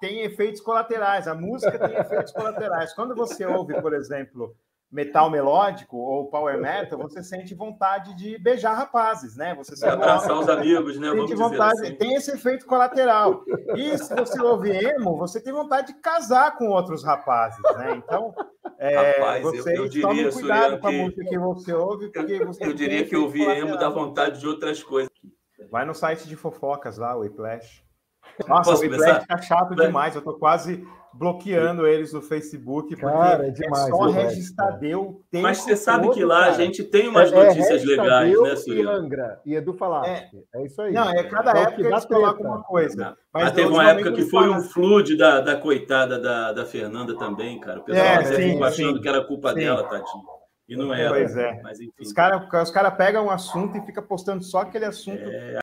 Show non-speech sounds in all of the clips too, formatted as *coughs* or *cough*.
tem efeitos colaterais, a música tem efeitos colaterais. Quando você ouve, por exemplo, metal melódico ou power metal, você sente vontade de beijar rapazes, né? Você sente abraçar os amigos, né? Sente vontade, assim. tem esse efeito colateral. E se você ouve emo, você tem vontade de casar com outros rapazes, né? Então, é, Rapaz, vocês eu, eu diria, cuidado com a música que você ouve, porque você Eu diria que ouvir emo dá vontade de outras coisas. Vai no site de fofocas lá, o Whiplash. Nossa, Posso o tá chato demais. Eu tô quase bloqueando eles no Facebook, porque Cara, é, demais, é só registradeu. Mas você sabe que lá a gente tem umas é, é notícias é legais, né, Surya? E Angra, e Edu Falaschi. É, é isso aí. Não, é cada é época que eles colocam uma coisa. Mas, mas teve uma época que foi um flood da, da coitada da, da Fernanda também, cara. O pessoal é, sim, achando sim, que era culpa sim. dela, tadinho. E não era. Pois é. Mas, enfim. Os caras os cara pegam um assunto e fica postando só aquele assunto. É,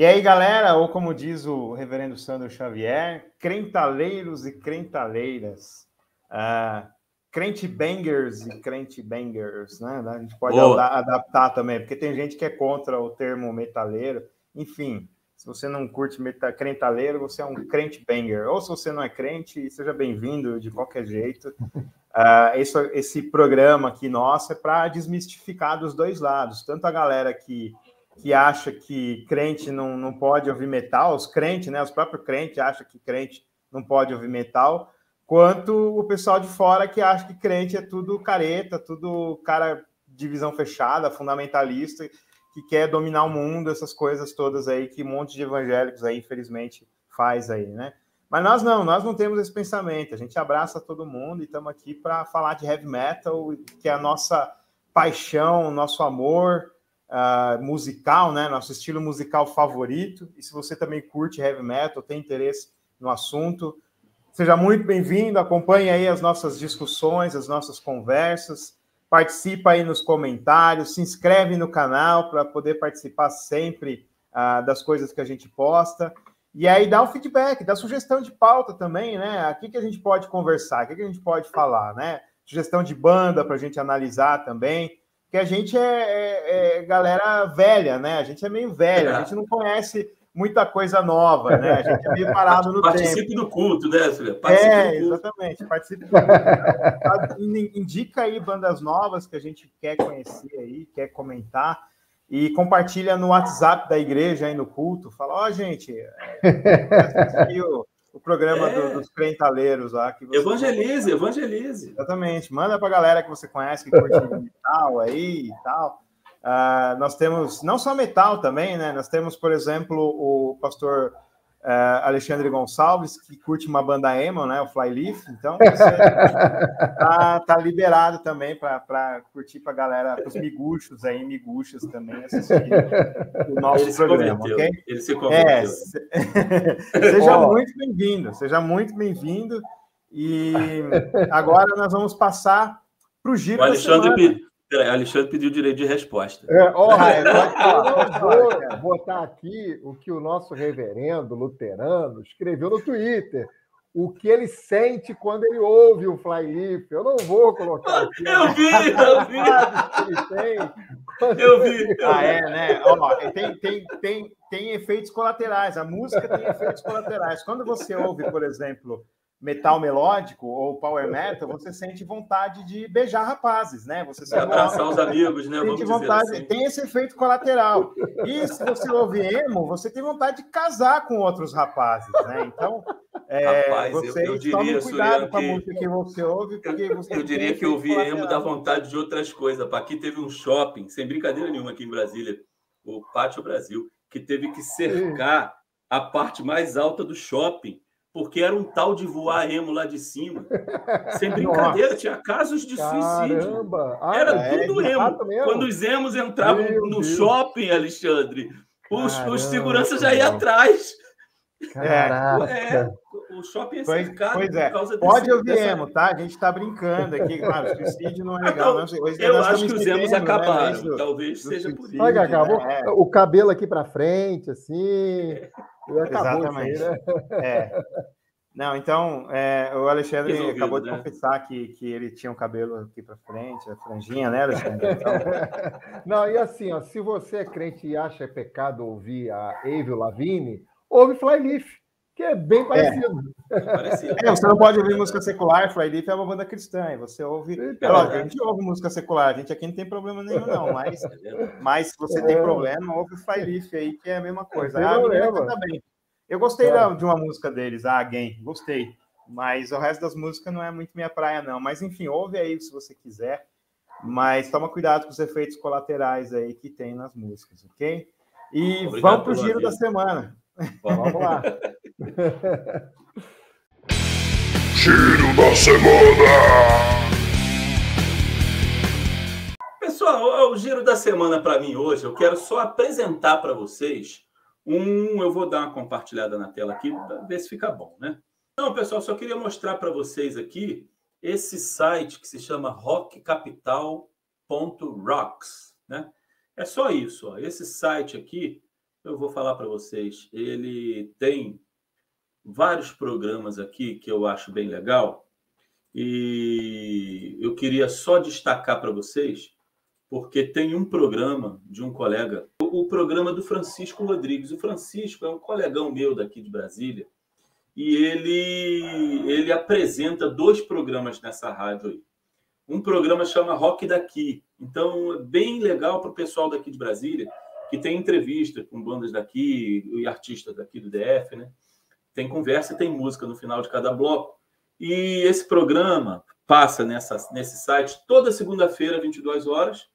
E aí, galera, ou como diz o reverendo Sandro Xavier, crentaleiros e crentaleiras, uh, crente bangers e crente bangers, né? A gente pode adaptar também, porque tem gente que é contra o termo metaleiro. Enfim, se você não curte meta, crentaleiro, você é um crente banger. Ou se você não é crente, seja bem-vindo de qualquer jeito. Uh, *laughs* esse, esse programa aqui nosso é para desmistificar dos dois lados, tanto a galera que que acha que crente não, não pode ouvir metal, os crentes, né, os próprios crentes acham que crente não pode ouvir metal, quanto o pessoal de fora que acha que crente é tudo careta, tudo cara de visão fechada, fundamentalista, que quer dominar o mundo, essas coisas todas aí que um monte de evangélicos aí, infelizmente, faz aí, né? Mas nós não, nós não temos esse pensamento, a gente abraça todo mundo e estamos aqui para falar de heavy metal, que é a nossa paixão, nosso amor, uh, musical, né? Nosso estilo musical favorito. E se você também curte heavy metal, tem interesse no assunto, seja muito bem-vindo. Acompanhe aí as nossas discussões, as nossas conversas. Participa aí nos comentários, se inscreve no canal para poder participar sempre uh, das coisas que a gente posta. E aí dá um feedback, dá sugestão de pauta também, né? Aqui que a gente pode conversar, o que a gente pode falar, né? Sugestão de banda para a gente analisar também que a gente é, é, é, galera velha, né? A gente é meio velho, a gente não conhece muita coisa nova, né? A gente é meio parado no Participe tempo. do culto, né, Silvia? É, exatamente. Participe do culto. Indica aí bandas novas que a gente quer conhecer aí, quer comentar. E compartilha no WhatsApp da igreja aí no culto. Fala, ó, oh, gente, é, o, programa é. do, dos crentaleiros lá. Que evangelize, evangelize. Exatamente. Manda para a galera que você conhece, que curte *laughs* metal aí e tal. Uh, nós temos não só metal também, né? Nós temos, por exemplo, o pastor uh, Alexandre Gonçalves, que curte uma banda emo, né? O Flyleaf. Então, *laughs* você tá, tá liberado também para curtir para a galera, para os miguxos aí, miguxas também, assistir o nosso Ele programa, ok? Ele se converteu. É, *laughs* seja oh. muito bem-vindo, seja muito bem-vindo. E agora nós vamos passar para o giro. O Alexandre, Alexandre pediu direito de resposta. É, ó, é, *laughs* eu vou botar aqui o que o nosso reverendo luterano escreveu no Twitter. O que ele sente quando ele ouve o Flyleaf. Eu não vou colocar aqui. Eu vi, eu vi. eu vi. Ah, é, né? Ó, tem, tem, tem, tem efeitos colaterais. A música tem efeitos colaterais. Quando você ouve, por exemplo, metal melódico ou power metal, você sente vontade de beijar rapazes, né? Você sente abraçar os amigos, né? Sente vontade, assim. tem esse efeito colateral. E se você ouve emo, você tem vontade de casar com outros rapazes, né? Então, é, Rapaz, vocês eu, eu diria, cuidado com a música que você ouve, porque você Eu diria que ouvir emo dá vontade de outras coisas. Aqui teve um shopping, sem brincadeira nenhuma aqui em Brasília, o Pátio Brasil, que teve que cercar a parte mais alta do shopping porque era um tal de voar emo lá de cima. Sem brincadeira, Nossa. tinha casos de suicídio. Ah, era é, tudo emo. Quando os emos entravam Meu no Deus. shopping, Alexandre, os, os seguranças já iam atrás. Caraca. É, o shopping é cercado pois, pois é. por causa desse, Pode ouvir dessa... emo, tá? A gente está brincando aqui. Claro, *laughs* suicídio não é legal. Então, não. eu acho que os emos né, acabaram. Né? Talvez seja por isso. Olha, acabou né? o cabelo aqui para frente, assim. *laughs* Exatamente. Aí, *laughs* né? é. Não, então, é, o Alexandre Resolvido, acabou de né? confessar que, que ele tinha um cabelo aqui para frente, a franjinha, né, Alexandre? Então, *laughs* Não, e assim, ó, se você é crente e acha pecado ouvir a Avril Lavigne, ouve Flyleaf, que é bem parecido. Parecido. é, você não pode ouvir música secular, Flyleaf é uma banda cristã, e você ouve... É Então, lógico, a gente ouve música secular, a gente aqui não tem problema nenhum, não, *laughs* mas, mas se você tem É. problema, ouve Flyleaf aí, que é a mesma coisa. Tem Ah, a bem. Eu gostei É. da- de uma música deles, a Again, gostei. Mas o resto das músicas não é muito minha praia, não. Mas enfim, ouve aí se você quiser. Mas toma cuidado com os efeitos colaterais aí que tem nas músicas, ok? E Obrigado vamos para o giro da semana. Vamos lá. Giro da semana. Pessoal, é o giro da semana para mim hoje. Eu quero só apresentar para vocês um. Eu vou dar uma compartilhada na tela aqui para ver se fica bom, né? Não, pessoal, só queria mostrar para vocês aqui esse site que se chama rockcapital.rocks, né? É só isso, ó. Esse site aqui, eu vou falar para vocês, ele tem vários programas aqui que eu acho bem legal e eu queria só destacar para vocês porque tem um programa de um colega, o, programa do Francisco Rodrigues. O Francisco é um colegão meu daqui de Brasília e ele ele apresenta dois programas nessa rádio aí. Um programa chama Rock Daqui. Então, é bem legal para o pessoal daqui de Brasília, que tem entrevista com bandas daqui e artistas daqui do DF, né? Tem conversa e tem música no final de cada bloco. E esse programa passa nessa, nesse site toda segunda-feira, 22 horas,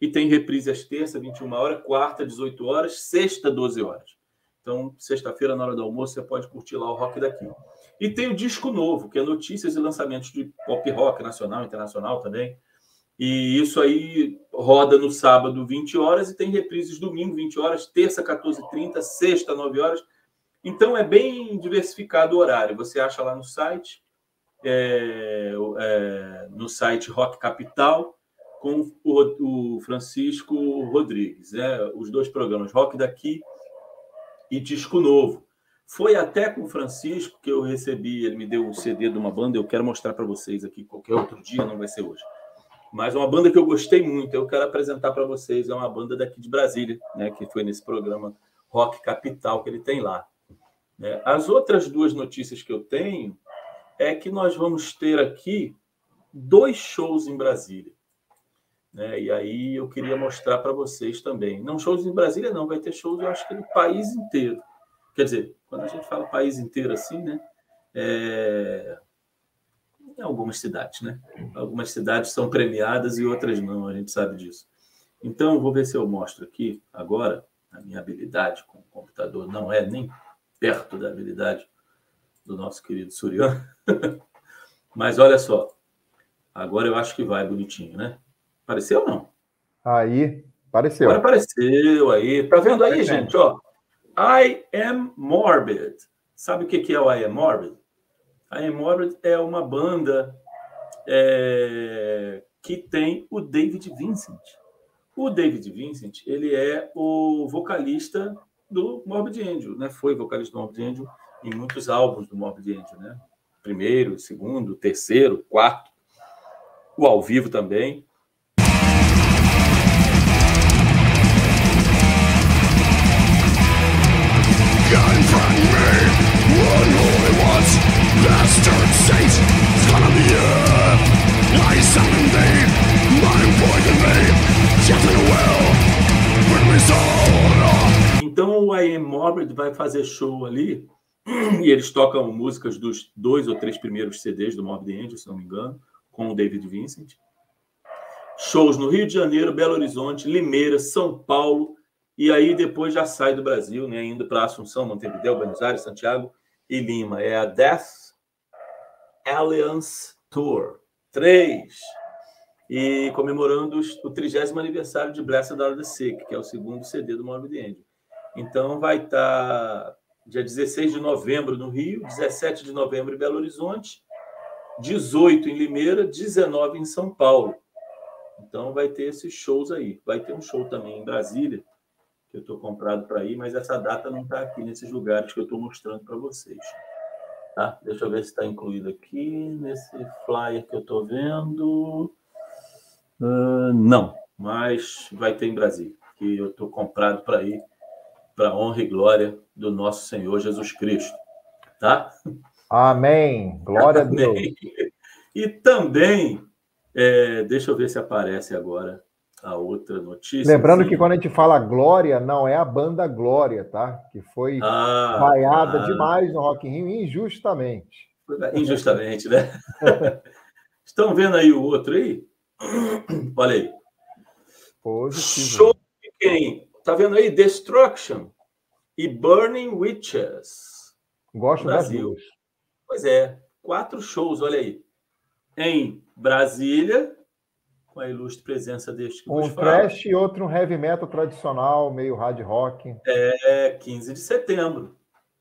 e tem reprise às terça, 21 horas, quarta, 18 horas, sexta, 12 horas. Então, sexta-feira, na hora do almoço, você pode curtir lá o rock daqui. E tem o disco novo, que é notícias e lançamentos de pop rock nacional, internacional também. E isso aí roda no sábado, 20 horas, e tem reprises domingo, 20 horas, terça, 14h30, sexta, 9 horas. Então é bem diversificado o horário. Você acha lá no site, é, é, no site Rock Capital, com o, o Francisco Rodrigues. Né? Os dois programas, Rock Daqui e Disco Novo. Foi até com o Francisco que eu recebi, ele me deu um CD de uma banda, eu quero mostrar para vocês aqui qualquer outro dia, não vai ser hoje. Mas uma banda que eu gostei muito, eu quero apresentar para vocês, é uma banda daqui de Brasília, né, que foi nesse programa Rock Capital que ele tem lá. né? As outras duas notícias que eu tenho é que nós vamos ter aqui dois shows em Brasília. Né? E aí eu queria mostrar para vocês também. Não shows em Brasília, não, vai ter shows, eu acho que no país inteiro. Quer dizer, quando a gente fala país inteiro assim, né? É... Em algumas cidades, né? Algumas cidades são premiadas e outras não, a gente sabe disso. Então, vou ver se eu mostro aqui agora. A minha habilidade com o computador não é nem perto da habilidade do nosso querido Suriano. *laughs* Mas olha só. Agora eu acho que vai bonitinho, né? Apareceu ou não? Aí, apareceu. Agora apareceu aí. Tá vendo aí, gente? Ó, I Am Morbid. Sabe o que é o I Am Morbid? I Am Morbid é uma banda é, que tem o David Vincent. O David Vincent, ele é o vocalista do Morbid Angel, né? Foi vocalista do Morbid Angel em muitos álbuns do Morbid Angel, né? Primeiro, segundo, terceiro, quarto. O ao vivo também. Bastard. I summon thee, poison soul. Então o I Am Morbid vai fazer show ali *clears throat* e eles tocam músicas dos dois ou três primeiros CDs do Morbid Angel, se não me engano, com o David Vincent. Shows no Rio de Janeiro, Belo Horizonte, Limeira, São Paulo e aí depois já sai do Brasil, né, indo para Assunção, Montevideo, Buenos Aires, Santiago e Lima. É a Death Alliance Tour 3 e comemorando o 30 aniversário de Blessed Are the Sick, que é o segundo CD do Morbid Angel. Então vai estar dia 16 de novembro no Rio, 17 de novembro em Belo Horizonte, 18 em Limeira, 19 em São Paulo. Então vai ter esses shows aí. Vai ter um show também em Brasília, que eu estou comprado para ir, mas essa data não está aqui nesses lugares que eu estou mostrando para vocês. Tá? Deixa eu ver se está incluído aqui nesse flyer que eu estou vendo. Uh, não, mas vai ter em Brasília, que eu estou comprado para ir para a honra e glória do nosso Senhor Jesus Cristo. Tá? Amém. Glória Amém. a Deus. E também, é, deixa eu ver se aparece agora a outra notícia. Lembrando que quando a gente fala Glória, não é a banda Glória, tá? Que foi ah, vaiada ah, demais no Rock in Rio, injustamente. Injustamente, né? *laughs* Estão vendo aí o outro aí? *clears throat* Olha aí. Positivo. Show de quem? Tá vendo aí? Destruction e Burning Witches. Gosto Brasil. Pois é, quatro shows, olha aí. Em Brasília, com a ilustre presença deste que Um thrash e outro um heavy metal tradicional, meio hard rock. É, 15 de setembro,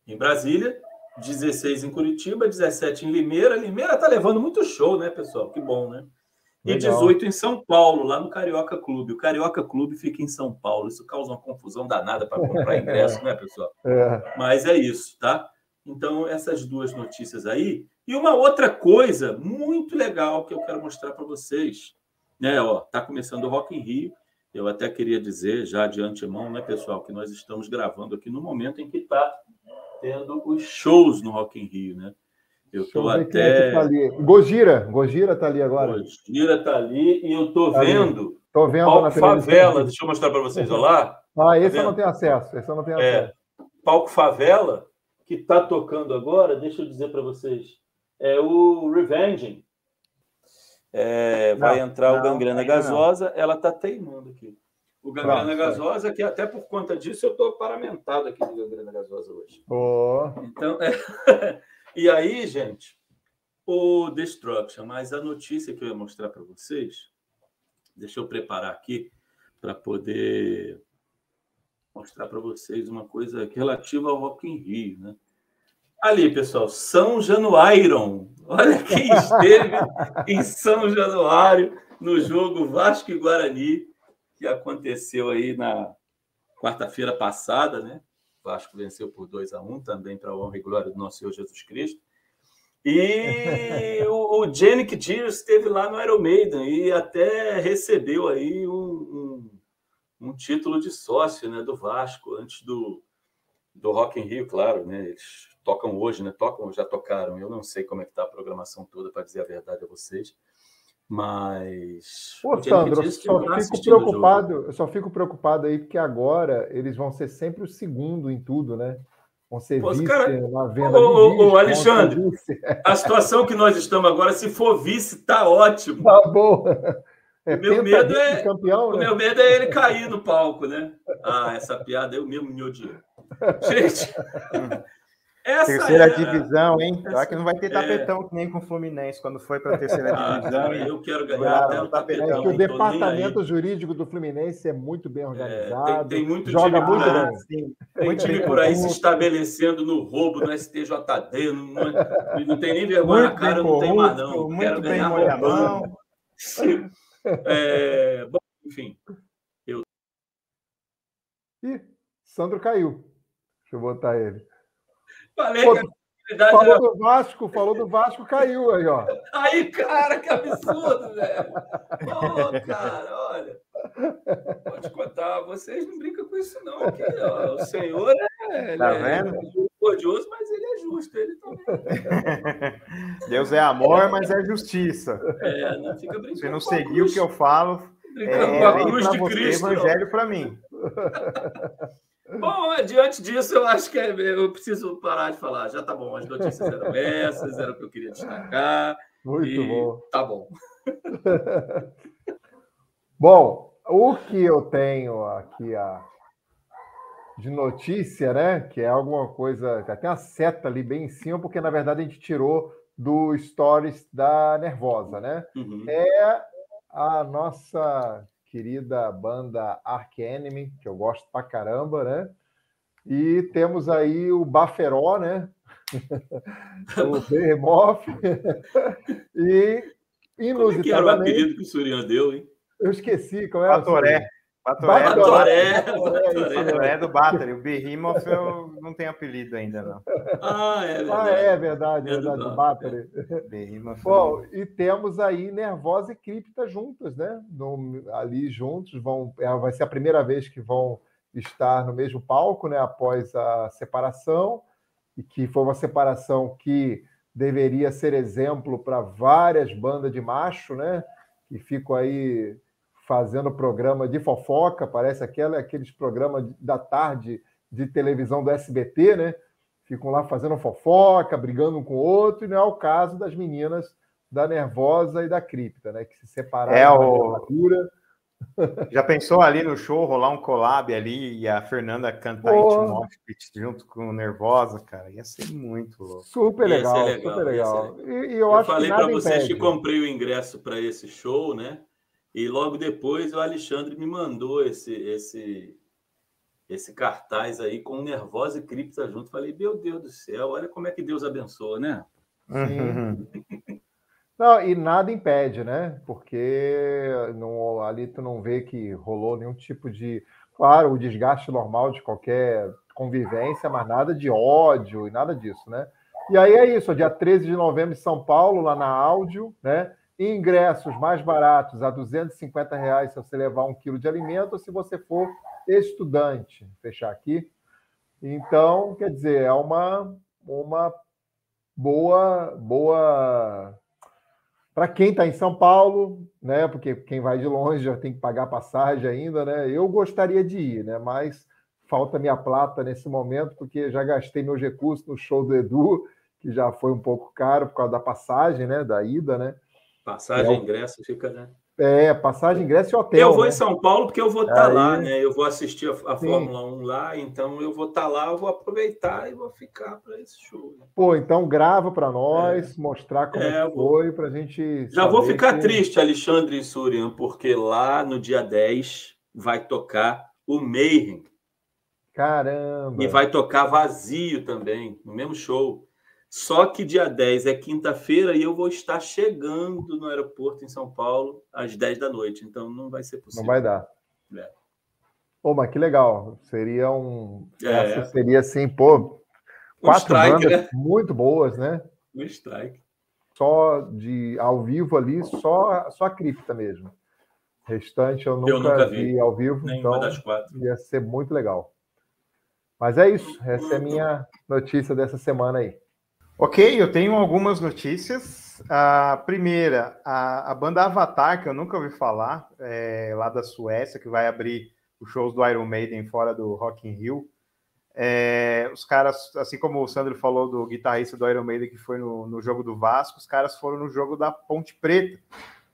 em Brasília, 16 em Curitiba, 17 em Limeira. Limeira tá levando muito show, né, pessoal? Que bom, né? E Legal. 18 em São Paulo, lá no Carioca Clube. O Carioca Clube fica em São Paulo. Isso causa uma confusão danada para comprar *laughs* ingresso, né, pessoal? É. Mas é isso, tá? Então, essas duas notícias aí. E uma outra coisa muito legal que eu quero mostrar para vocês né, ó, tá começando o Rock in Rio. Eu até queria dizer já de antemão, né, pessoal, que nós estamos gravando aqui no momento em que está tendo os shows no Rock in Rio, né? Eu estou é até. Tá ali. Gojira, Gojira está ali agora. Gojira está ali e eu estou tá vendo. Estou vendo Palco Favela. Deixa eu mostrar para vocês, olha lá. Ah, esse tá eu não tenho acesso. Esse eu não tenho é, acesso. Palco Favela, que está tocando agora, deixa eu dizer para vocês, é o Revenging. É, não, vai entrar não, o gangrena gasosa, ela está teimando aqui. O gangrena Pronto, gasosa, que até por conta disso eu estou paramentado aqui de gangrena gasosa hoje. Oh. Então, é... *laughs* e aí, gente, o Destruction, mas a notícia que eu ia mostrar para vocês, deixa eu preparar aqui para poder mostrar para vocês uma coisa relativa ao Rock in Rio, né? Ali, pessoal, São Januário. Olha quem esteve em São Januário no jogo Vasco e Guarani, que aconteceu aí na quarta-feira passada, né? O Vasco venceu por 2 a 1 também para a honra e glória do nosso Senhor Jesus Cristo. E o, o Janick Dias esteve lá no Iron Maiden e até recebeu aí um, um, um título de sócio né, do Vasco antes do, do Rock in Rio, claro, né? Eles tocam hoje, né? Tocam, já tocaram. Eu não sei como é que tá a programação toda, para dizer a verdade a vocês. Mas. Pô, Sandro, eu só fico preocupado, eu só fico preocupado aí, porque agora eles vão ser sempre o segundo em tudo, né? Vão ser Pô, vice cara... na venda. Ô, ô, ô Alexandre, *laughs* a situação que nós estamos agora, se for vice, tá ótimo. Tá bom. É, o meu medo é campeão, o né? meu medo é ele cair no palco, né? Ah, essa piada eu mesmo me odio. *laughs* Gente, essa terceira é... divisão, hein? Essa... que não vai ter é. tapetão é... que nem com o Fluminense quando foi para a terceira *laughs* ah, divisão. eu quero ganhar até o tapetão. É o departamento jurídico do Fluminense é muito bem organizado. É, tem, tem, muito joga muito bem. Tem muito time por aí se estabelecendo no roubo no STJD. Não, não, tem nem vergonha muito na cara, não tem mais não. Muito quero ganhar roubando. *laughs* É, bom, enfim. Eu... Ih, Sandro caiu. Deixa eu botar ele. Falei Pô, que a falou era... do Vasco, falou do Vasco, caiu aí, ó. *laughs* Aí, cara, que absurdo, velho. Pô, cara, olha. Pode contar, vocês não brincam com isso, não. Aqui, ó, o senhor é, tá é vendo? odioso, mas ele é justo. Ele também. *laughs* Deus é amor, mas é justiça. É, não fica brincando. Você não seguiu o que eu falo. Brincando é, com a cruz de você, Cristo. Evangelho para mim. *laughs* Bom, diante disso, eu acho que é, eu preciso parar de falar. Já tá bom, as notícias eram *laughs* essas, era o que eu queria destacar. Muito bom. Tá bom. *laughs* bom, o que eu tenho aqui a, de notícia, né? Que é alguma coisa. Tem uma seta ali bem em cima, porque na verdade a gente tirou do Stories da Nervosa, né? Uhum. É a nossa querida banda Ark Enemy, que eu gosto pra caramba, né? E temos aí o Baferó, né? *laughs* o Behemoth. *laughs* e inusitadamente... Como é que era o apelido que o Surian deu, hein? Eu esqueci, qual era? Batoré. Batoré, Batoré, Batoré do Battery. O Behemoth eu não tenho apelido ainda, não. Ah, é Ah, verdade. é verdade, É verdade, do Battery. Behemoth. Bom, e temos aí Nervosa e Cripta juntas, né? No- ali juntos, vão, é, vai ser a primeira vez que vão estar no mesmo palco, né? Após a separação, e que foi uma separação que deveria ser exemplo para várias bandas de macho, né? Que ficam aí fazendo programa de fofoca, parece aquela, aqueles programas da tarde de televisão do SBT, né? ficam lá fazendo fofoca, brigando um com o outro, e não é o caso das meninas da Nervosa e da Cripta, né? Que se separaram É, o-. *laughs* Já pensou ali no show rolar um collab ali e a Fernanda cantar Pit junto com o Nervosa, cara? Ia ser muito louco. Super legal, legal, super ser legal. E, e eu, Eu, acho falei que para vocês impede. que comprei o ingresso para esse show, né? E logo depois o Alexandre me mandou esse esse esse cartaz aí com Nervosa e Cripta junto. Falei, meu Deus do céu, olha como é que Deus abençoa, né? Uhum. *laughs* Não, e nada impede, né? Porque não, ali tu não vê que rolou nenhum tipo de. Claro, o desgaste normal de qualquer convivência, mas nada de ódio e nada disso, né? E aí é isso, dia 13 de novembro em São Paulo, lá na Áudio, né? Ingressos mais baratos a 250 reais se você levar um quilo de alimento ou se você for estudante. Vou fechar aqui. Então, quer dizer, é uma, uma boa, boa para quem está em São Paulo, né? Porque quem vai de longe já tem que pagar passagem ainda, né? Eu gostaria de ir, né? Mas falta minha plata nesse momento, porque já gastei meus recursos no show do Edu, que já foi um pouco caro por causa da passagem, né? Da ida, né? Passagem, É. ingresso, fica, né? É, passagem, ingresso e hotel. eu vou né? em São Paulo porque eu vou estar Aí- lá, né? Eu vou assistir a, a. Fórmula 1 lá, então eu vou estar lá, eu vou aproveitar e vou ficar para esse show. né? Pô, então grava para nós, mostrar como É, é, foi, para a gente. Já vou ficar que- triste, Alexandre e Surian, porque lá no dia 10 vai tocar o Mayhem Caramba! e vai tocar vazio também, no mesmo show. Só que dia 10 é quinta-feira e eu vou estar chegando no aeroporto em São Paulo às 10 da noite, então não vai ser possível. Não vai dar. É. Pô, mas que legal. Seria um. É. Seria assim, pô, Um quatro strike, bandas né? muito boas, né? Um strike. Só de ao vivo ali, só, só a cripta mesmo. Restante eu nunca, Eu nunca vi. vi. ao vivo, Nenhuma então das quatro. ia ser muito legal. Mas é isso, essa é a minha notícia dessa semana aí. Ok, eu tenho algumas notícias. A primeira, a, a banda Avatar, que eu nunca ouvi falar, é, lá da Suécia, que vai abrir os shows do Iron Maiden fora do Rock in Rio. É, os caras, assim como o Sandro falou do guitarrista do Iron Maiden que foi no, no jogo do Vasco, os caras foram no jogo da Ponte Preta,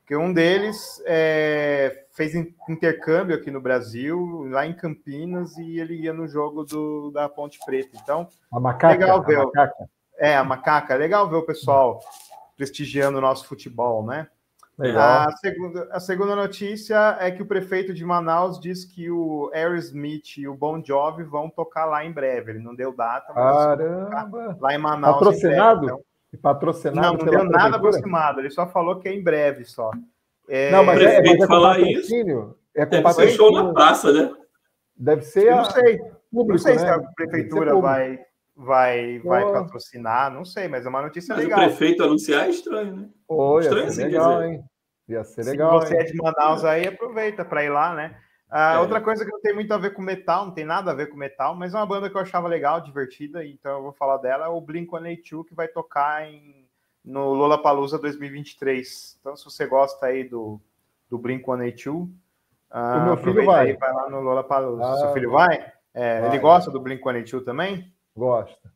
que um deles é, fez in- intercâmbio aqui no Brasil, lá em Campinas, e ele ia no jogo do, da Ponte Preta. Então, A macaca, Legal, a macaca. É, a macaca, é legal ver o pessoal prestigiando o nosso futebol, né? Legal. A segunda, a segunda notícia é que o prefeito de Manaus diz que o Aerosmith e o Bon Jovi vão tocar lá em breve. Ele não deu data, mas Caramba! lá em Manaus. Patrocinado? em breve. E patrocinado Não, não deu nada prefeitura? aproximado. Ele só falou que é em breve só. É, Não, mas O é, mas prefeito é falar patrocínio? É com Deve ser show na praça, né? Deve ser eu não a- sei. público, Não sei né? se a prefeitura público. Vai, vai, patrocinar, não sei, mas é uma notícia Mas legal. o prefeito anunciar é estranho, né? Pô, ia Estranho, ser assim, legal, dizer. hein? Ia ser Se legal, você hein? é de Manaus aí, aproveita para ir lá, né? Ah, É. Outra coisa que não tem muito a ver com metal, não tem nada a ver com metal, mas é uma banda que eu achava legal, divertida, então eu vou falar dela, é o Blink-182, que vai tocar em, no Lollapalooza 2023. Então, se você gosta aí do, do Blink-182, ah, O meu filho aproveita vai. aí, vai lá no Lollapalooza. Ah, Seu filho vai? É, vai. Ele gosta do Blink-182 também? Gosta.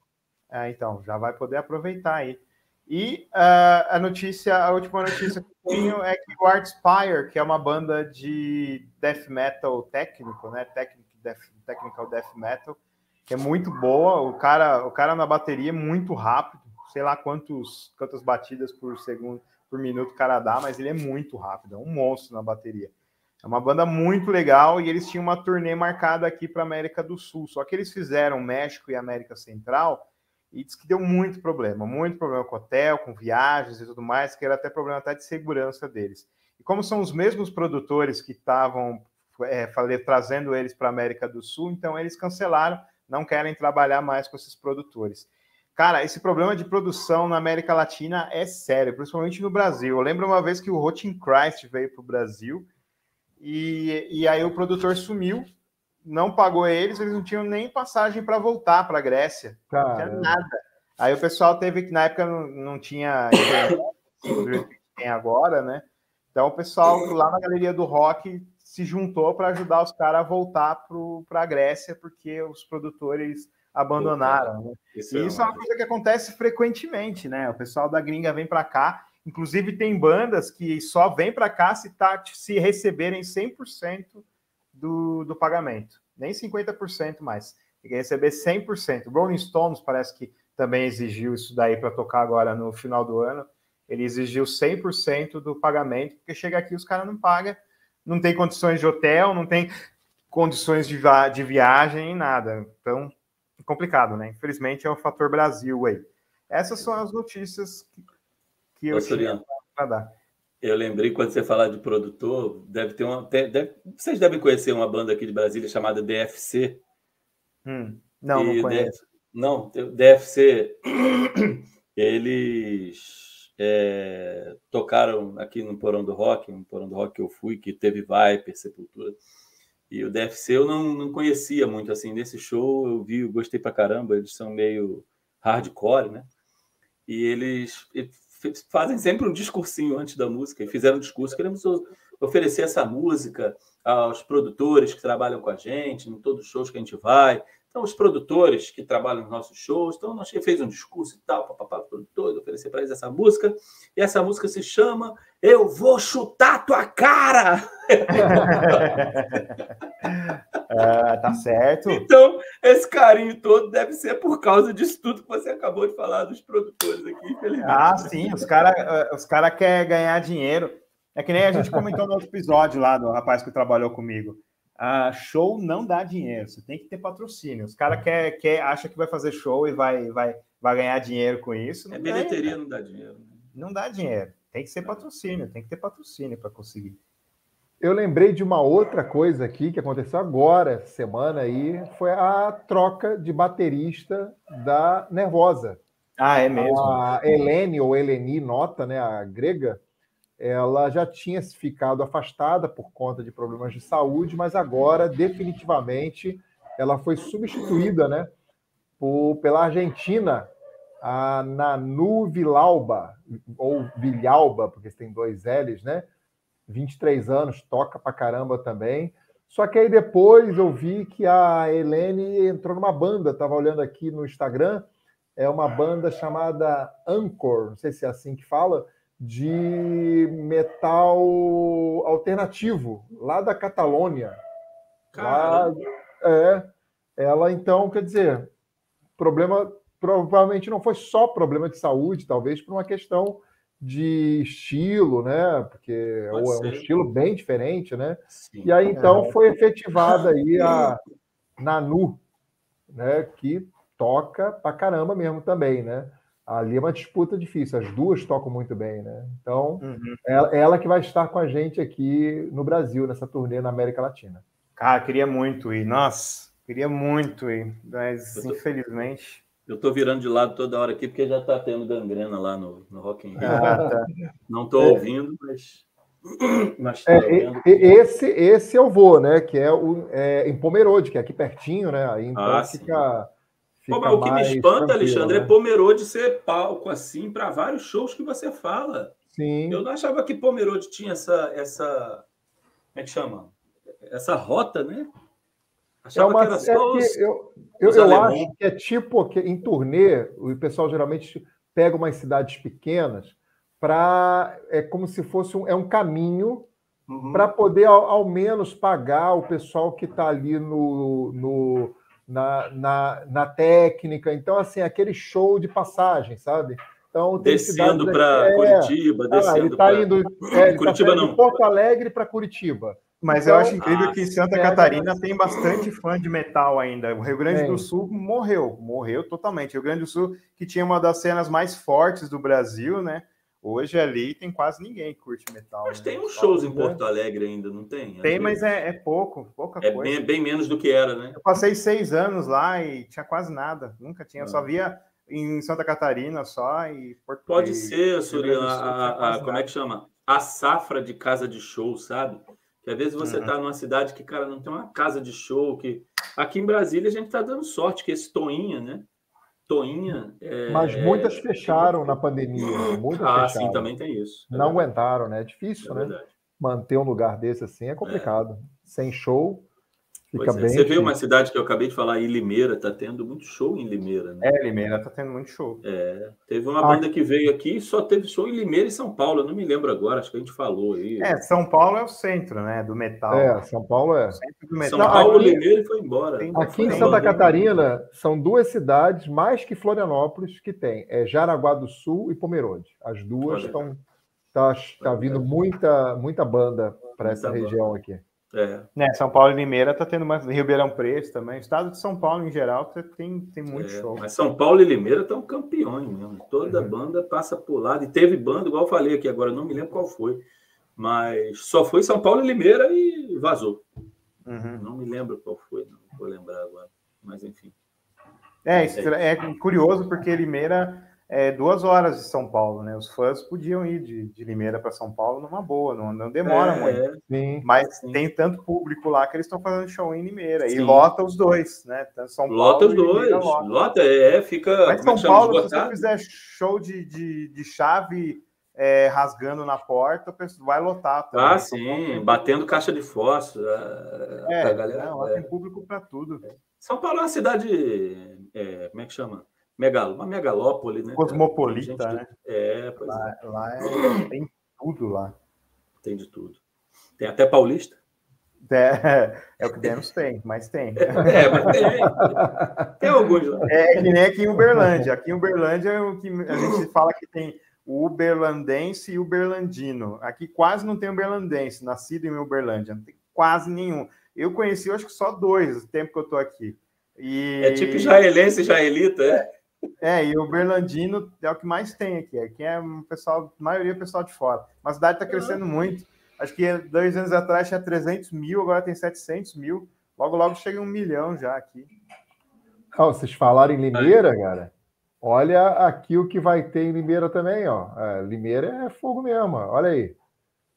É, então, já vai poder aproveitar aí. E ah, a notícia, a última notícia que tenho é que o Artspire, que é uma banda de death metal técnico, né? Technic death, technical death metal, que é muito boa. O cara, o cara na bateria é muito rápido, sei lá quantos, quantas batidas por segundo, por minuto o cara dá, mas ele é muito rápido, é um monstro na bateria. É uma banda muito legal e eles tinham uma turnê marcada aqui para América do Sul. Só que eles fizeram México e América Central e diz que deu muito problema, muito problema com hotel, com viagens e tudo mais, que era até problema até de segurança deles. E como são os mesmos produtores que estavam é, falei, trazendo eles para América do Sul, então eles cancelaram, não querem trabalhar mais com esses produtores. Cara, esse problema de produção na América Latina é sério, principalmente no Brasil. Eu lembro uma vez que o Rotin Christ veio para o Brasil e, e aí o produtor sumiu, não pagou eles, eles não tinham nem passagem para voltar para a Grécia. Não tinha nada. Aí o pessoal teve que, na época, não, não tinha tem agora, né? Então o pessoal lá na Galeria do Rock se juntou para ajudar os caras a voltar para a Grécia, porque os produtores abandonaram. Né? Isso e é isso é uma coisa que acontece frequentemente, né? O pessoal da gringa vem para cá, inclusive tem bandas que só vêm para cá se, tá, se receberem 100% do, do pagamento, nem 50% mais. Tem que receber 100%. Rolling Stones parece que também exigiu isso daí para tocar agora no final do ano. Ele exigiu 100% do pagamento, porque chega aqui os caras não pagam, não tem condições de hotel, não tem condições de, de viagem, nada. Então, complicado, né? Infelizmente é o fator Brasil aí. Essas são as notícias que, eu tinha para dar. Eu lembrei quando você falar de produtor, deve ter uma. Deve, vocês devem conhecer uma banda aqui de Brasília chamada DFC. Hum, não, não conheço. não, DFC, *clears throat* eles é, tocaram aqui no Porão do Rock, no Porão do Rock que eu fui, que teve Viper, Sepultura. E o DFC eu não, não conhecia muito assim. Nesse show eu vi, eu gostei pra caramba. Eles são meio hardcore, né? E eles fazem sempre um discursinho antes da música. E fizeram um discurso. Queremos oferecer essa música aos produtores que trabalham com a gente, em todos os shows que a gente vai. Então, os produtores que trabalham nos nossos shows, então, nós fez um discurso e tal, papapá, produtores, oferecer para eles essa música. E essa música se chama Eu Vou Chutar Tua Cara! é, tá certo. Então, esse carinho todo deve ser por causa disso tudo que você acabou de falar dos produtores aqui, infelizmente. Ah, sim, os caras eh, os cara querem ganhar dinheiro. É que nem a gente comentou no outro episódio lá do rapaz que trabalhou comigo a show não dá dinheiro, você tem que ter patrocínio. Os caras quer, quer, acha que vai fazer show e vai, vai, vai ganhar dinheiro com isso. é bilheteria, não dá dinheiro. Né? Não dá dinheiro. Tem que ser patrocínio, tem que ter patrocínio para conseguir. Eu lembrei de uma outra coisa aqui que aconteceu agora, semana aí, foi a troca de baterista da Nervosa. Ah, é mesmo? A Helene, ou Eleni Nota, né, a grega, ela já tinha ficado afastada por conta de problemas de saúde, mas agora, definitivamente, ela foi substituída né, por, pela Argentina, a Nanu Vilauba, ou Vilhalba, porque tem dois L's, né? 23 anos, toca pra caramba também. Só que aí depois eu vi que a Helene entrou numa banda, estava olhando aqui no Instagram, é uma banda chamada Anchor, não sei se é assim que fala, de metal alternativo, lá da Catalônia. Lá, é, ela então, quer dizer, problema provavelmente não foi só problema de saúde, talvez por uma questão de estilo, né? Porque Pode é um ser. estilo bem diferente, né? Sim. E aí então é. foi efetivada aí a Nanu, né? Que toca pra caramba mesmo também, né? ali é uma disputa difícil. As duas tocam muito bem, né? Então, uhum. ela, ela, que vai estar com a gente aqui no Brasil, nessa turnê na América Latina. Cara, queria muito ir. Nossa, queria muito ir, mas tô, infelizmente. Eu tô virando de lado toda hora aqui porque já tá tendo gangrena lá no, no Rock in Rio. Ah, tá. Não tô é. ouvindo, mas. *clears throat* mas é, esse, esse eu vou, né? Que é, o, é em Pomerode, que é aqui pertinho, né? Aí então ah, fica. Pô, o que me espanta, Alexandre, é né? é Pomerode ser palco assim para vários shows que você fala. Sim. Eu não achava que Pomerode tinha essa, essa. Como é que chama? Essa rota, né? Achava é uma, que é os, eu, eu, eu acho que é tipo que em turnê, o pessoal geralmente pega umas cidades pequenas para. É como se fosse um, é um caminho uhum. para poder, ao, ao, menos, pagar o pessoal que está ali no, no na, na, na técnica. Então, assim, aquele show de passagem, sabe? Então, descendo para é, Curitiba, ah, descendo ele está indo é, Curitiba tá não. de Porto Alegre para Curitiba. Mas então, eu acho incrível ah, que Santa é, Catarina tem bastante fã de metal ainda. O Rio Grande do Sul morreu, morreu totalmente. O Rio Grande do Sul, que tinha uma das cenas mais fortes do Brasil, né? Hoje ali tem quase ninguém que curte metal. Mas né? tem uns shows em Porto Alegre ainda, não tem? Tem, vezes. mas é, é pouco, pouca É coisa. bem, bem menos do que era, né? Eu passei seis anos lá e tinha quase nada. Nunca tinha. Eu só Ah. via em Santa Catarina só e Porto Pode e- ser, a, como é que chama? A safra de casa de show, sabe? Que às vezes você Uhum. tá numa cidade que, cara, não tem uma casa de show. que Aqui em Brasília a gente tá dando sorte, que esse Toinha, né? Toinha. é- Mas muitas fecharam na pandemia. né? Muitas Ah, fecharam. sim, também tem isso. É Não verdade, aguentaram, né? É é difícil, né? verdade. Manter um lugar desse assim é complicado. Sem show, fica é. bem. Você vê difícil. uma cidade que eu acabei de falar, em Limeira, tá tendo muito show em Limeira, né? É, Limeira tá tendo muito show. Teve uma Ah. banda que veio aqui e só teve show em Limeira e São Paulo. Eu não me lembro agora, acho que a gente falou aí. É, São Paulo é o centro, né? Do metal. É, São Paulo é. São metal. Paulo, aqui- Limeira e foi embora. Tem- Aqui em Santa? Catarina, são duas cidades, mais que Florianópolis, que tem. É Jaraguá do Sul e Pomerode. As duas estão. Tá, tá vindo muita, muita banda para essa região aqui. É. Né, São Paulo e Limeira tá tendo mais. Ribeirão Preto também. Estado de São Paulo, em geral, tá- tem, tem muito É, show. Mas São Paulo e Limeira estão campeões mesmo. Toda Uhum. banda passa por lá. E teve banda, igual eu falei aqui agora, não me lembro qual foi. Mas só foi São Paulo e Limeira e vazou. Uhum. Não me lembro qual foi, não vou lembrar agora. Mas enfim. É, isso é curioso porque Limeira é duas horas de São Paulo, né? Os fãs podiam ir de, de Limeira para São Paulo numa boa, não, não demora É, muito. é, Sim. Mas Sim. tem tanto público lá que eles estão fazendo show em Limeira. E Sim. lota os dois, né? Tanto São lota os Paulo e dois. Limeira lota. Lota, é, fica. Mas é São? Paulo, se você fizer show de, de, de chave é, rasgando na porta, o pessoal vai lotar. também. Ah, sim, batendo caixa de fósforo. É, a galera. não, lá é. tem público para tudo. São Paulo é uma cidade. é, como é que chama? Megalo, uma megalópole, né? Cosmopolita, gente né? É, pois é, Lá, lá é- *clears throat* tem tudo lá. tem de tudo. Tem até paulista. É, é o que menos tem, mas tem. *laughs* É, mas tem. Tem alguns lá. É que nem aqui em Uberlândia. Aqui em Uberlândia é o que a gente fala que tem o uberlandense e o uberlandino. Aqui quase não tem uberlandense, nascido em Uberlândia. Não tem quase nenhum. Eu conheci, eu acho que só dois, o tempo que eu tô aqui. E, É tipo israelense, israelita, é? É, e o Berlandino é o que mais tem aqui. Aqui é um pessoal, a maioria é pessoal de fora. Mas a cidade está crescendo muito. Acho que dois anos atrás tinha 300 mil, agora tem 700 mil. Logo, logo chega um milhão já aqui. Ah, vocês falaram em Limeira, cara? Olha aqui o que vai ter em Limeira também, ó. É, Limeira é fogo mesmo, ó. olha aí.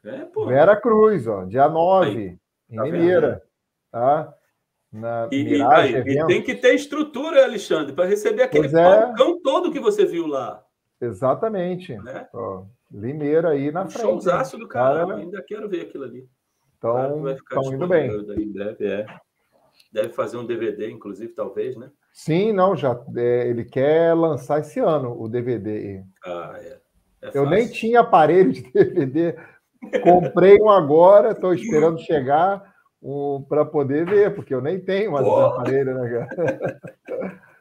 É, pô. Vera Cruz, ó, dia 9, em tá vendo? Limeira. Tá? Na E, e- Mirage aí, e Eventos. tem que ter estrutura, Alexandre, para receber aquele Pois é. palcão todo que você viu lá. Exatamente. Né? Ó, Limeira aí na Um frente. showzaço do caramba. Cara, Ainda quero ver aquilo ali. Então, vai ficar estão indo bem. em breve, é. Deve fazer um DVD, inclusive, talvez, né? Sim, não, já. é, ele quer lançar esse ano o DVD. Ah, é. É Eu nem tinha aparelho de *laughs* DVD. Comprei um agora, estou esperando *laughs* chegar um, para poder ver, porque eu nem tenho mais esse aparelho, né, cara? *laughs*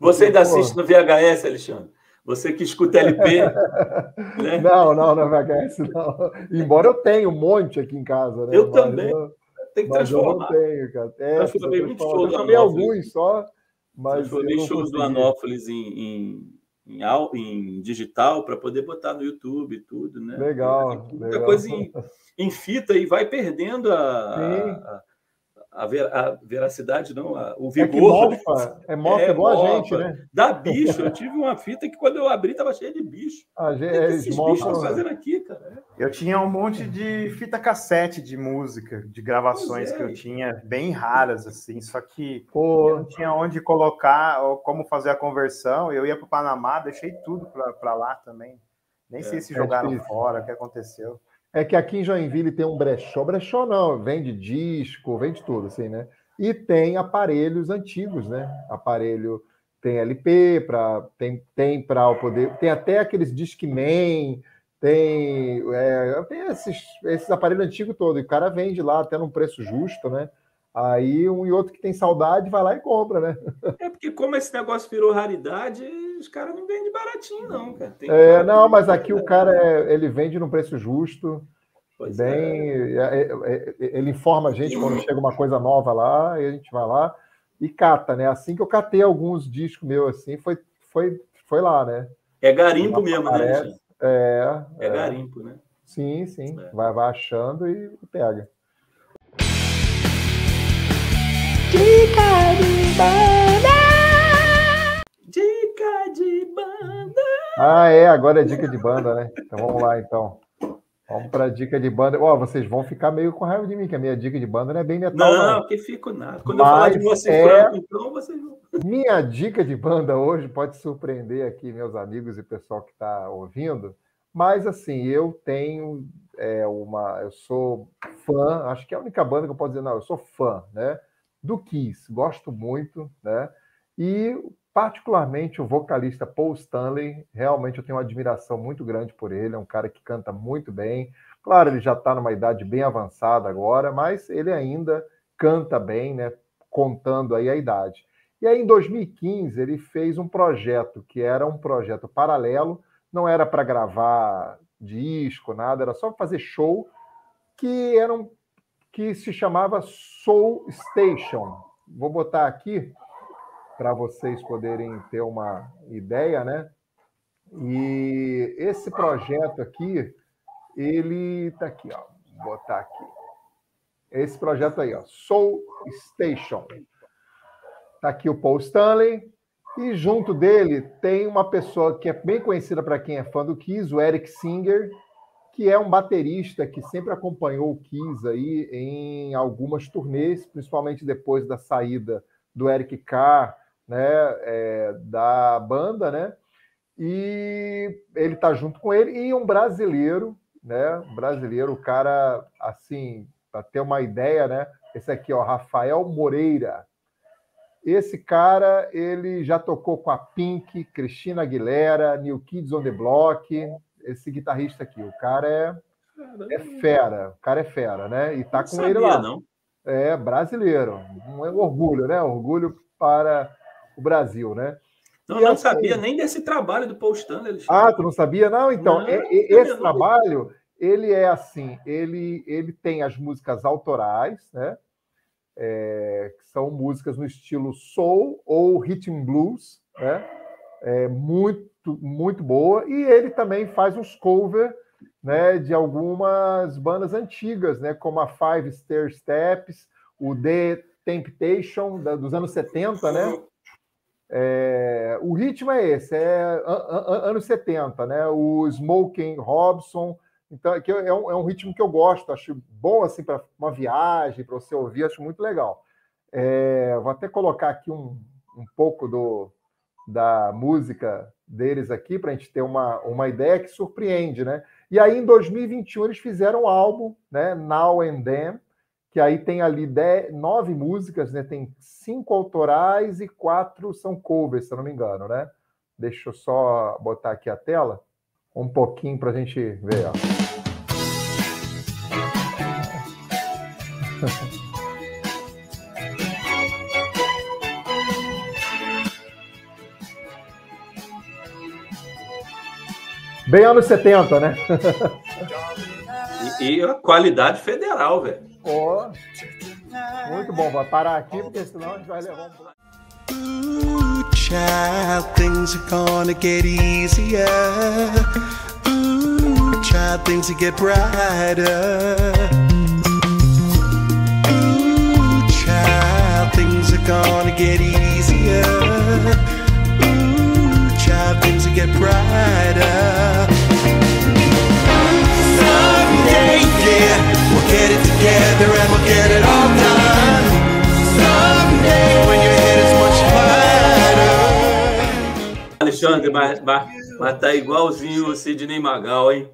Você ainda assiste no VHS, Alexandre? Você que escuta LP, *laughs* né? Não, não, não VHS, não. Embora eu tenha um monte aqui em casa, né? Eu Mas também. eu- Tem que Mas eu não transformar. tenho, cara. É, Transformei muito transformar. show do Anópolis. alguns só, mas eu Transformei shows do. Anópolis em, em, em, em digital para poder botar no YouTube e tudo, né? Legal, Muita legal. coisa em, em fita e vai perdendo a, a, a, ver- a veracidade, não, a- o É vigor. né? mofa, é mofa É, igual a gente, né? Dá bicho. Eu tive uma fita que quando eu abri estava cheia de bicho. A O gente, eles esses bichos estão mofam. fazendo aqui, cara? Eu tinha um monte de fita cassete de música, de gravações é. que eu tinha, bem raras, assim, só que eu Pô, não tinha onde colocar ou como fazer a conversão. Eu ia para o Panamá, deixei tudo para lá também. Nem sei se é jogaram difícil. fora, o que aconteceu. É que aqui em Joinville tem um brechó. Brechó não, vende disco, vende tudo, assim, né? E tem aparelhos antigos, né? Aparelho tem LP, pra, tem, tem para poder. Tem até aqueles Discman, tem, é, tem esses, esses aparelhos antigos todos. E o cara vende lá até num preço justo, né? Aí um e outro que tem saudade vai lá e compra, né? É porque como esse negócio virou raridade, os caras não vendem baratinho, não, cara. Tem É, não, mas aqui o cara é- ele vende num preço justo. Pois é. bem. é, é, é, Ele informa a gente quando chega uma coisa nova lá, e a gente vai lá e cata, né? Assim que eu catei alguns discos meus, assim, foi, foi, foi lá, né? É garimpo mesmo, né? aparece. Alexandre? É, É, garimpo, né? Sim, sim. É. Vai, vai achando e pega. Dica de banda. Ah, é, agora é dica de banda, né? Então vamos lá, então. Vamos para dica de banda. Ó, vocês vão ficar meio com raiva de mim, que a minha dica de banda não é bem metal, não. Não, que fico nada. Quando eu falar de Mas você é- franco, então vocês vão. Minha dica de banda hoje pode surpreender aqui meus amigos e pessoal que está ouvindo, mas assim, eu tenho é, uma. Eu sou fã, acho que é a única banda que eu posso dizer, não, eu sou fã, né? Do Kiss, gosto muito, né? E particularmente o vocalista Paul Stanley, realmente eu tenho uma admiração muito grande por ele, é um cara que canta muito bem. Claro, ele já está numa idade bem avançada agora, mas ele ainda canta bem, né? Contando aí a idade. E aí, em 2015, ele fez um projeto que era um projeto paralelo, não era para gravar disco, nada, era só fazer show, que era um, que se chamava Soul Station. Vou botar aqui para vocês poderem ter uma ideia, né? E esse projeto aqui, ele está aqui, ó. Vou botar aqui. Esse projeto aí, ó, Soul Station. Está aqui o Paul Stanley. E junto dele tem uma pessoa que é bem conhecida para quem é fã do Kiss, o Eric Singer, que é um baterista que sempre acompanhou o Kiss aí em algumas turnês, principalmente depois da saída do Eric Carr, né, é, da banda, né? E ele está junto com ele e um brasileiro, né? Um brasileiro, o cara assim, para ter uma ideia, né? Esse aqui, ó, Rafael Moreira. Esse cara, ele já tocou com a Pink, Cristina Aguilera, New Kids on the Block. Esse guitarrista aqui, o cara é, é fera, o cara é fera, né? E tá Não com sabia, ele lá. não. É brasileiro, um orgulho, né? Orgulho para o Brasil, né? Não, E não assim- sabia nem desse trabalho do Paul Stanley. Alexandre. Ah, tu não sabia? Não, então, Não, é- é- não sabia, esse trabalho, ele é assim, ele, ele tem as músicas autorais, né? É, que são músicas no estilo soul ou rhythm blues, né? É muito, muito boa. E ele também faz uns cover, né, de algumas bandas antigas, né, como a Five Stair Steps, o The Temptation da- dos anos 70, né? É, o ritmo é esse, é an- an- anos 70, né? O Smoking Robson, então que é um, é um ritmo que eu gosto, acho bom assim para uma viagem, para você ouvir, acho muito legal. É, vou até colocar aqui um, um pouco do, da música deles aqui para a gente ter uma, uma ideia que surpreende, né? E aí em 2021 eles fizeram um álbum, né? Now and Then, que aí tem ali dez, nove músicas, né? Tem cinco autorais e quatro são covers, se eu não me engano, né? Deixa eu só botar aqui a tela, um pouquinho para a gente ver. Ó. *laughs* Bem anos 70, né? E, e a qualidade federal, velho. Ó, muito bom. Vai parar aqui, porque senão a gente vai levar um. Ooh, child, things are gonna get easier. Ooh, child, things will get brighter. Ooh, child, things are gonna get easier. Get brighter. Someday, yeah, we'll get it together and we'll get it all done. Someday, when your head is much lighter. Alexandre, mas, mas, mas tá igualzinho o Sidney Magal, hein?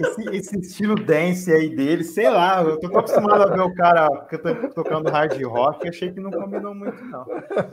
Esse, esse estilo dance aí dele, sei lá, eu tô acostumado a ver o cara tô tocando hard rock, achei que não combinou muito, não.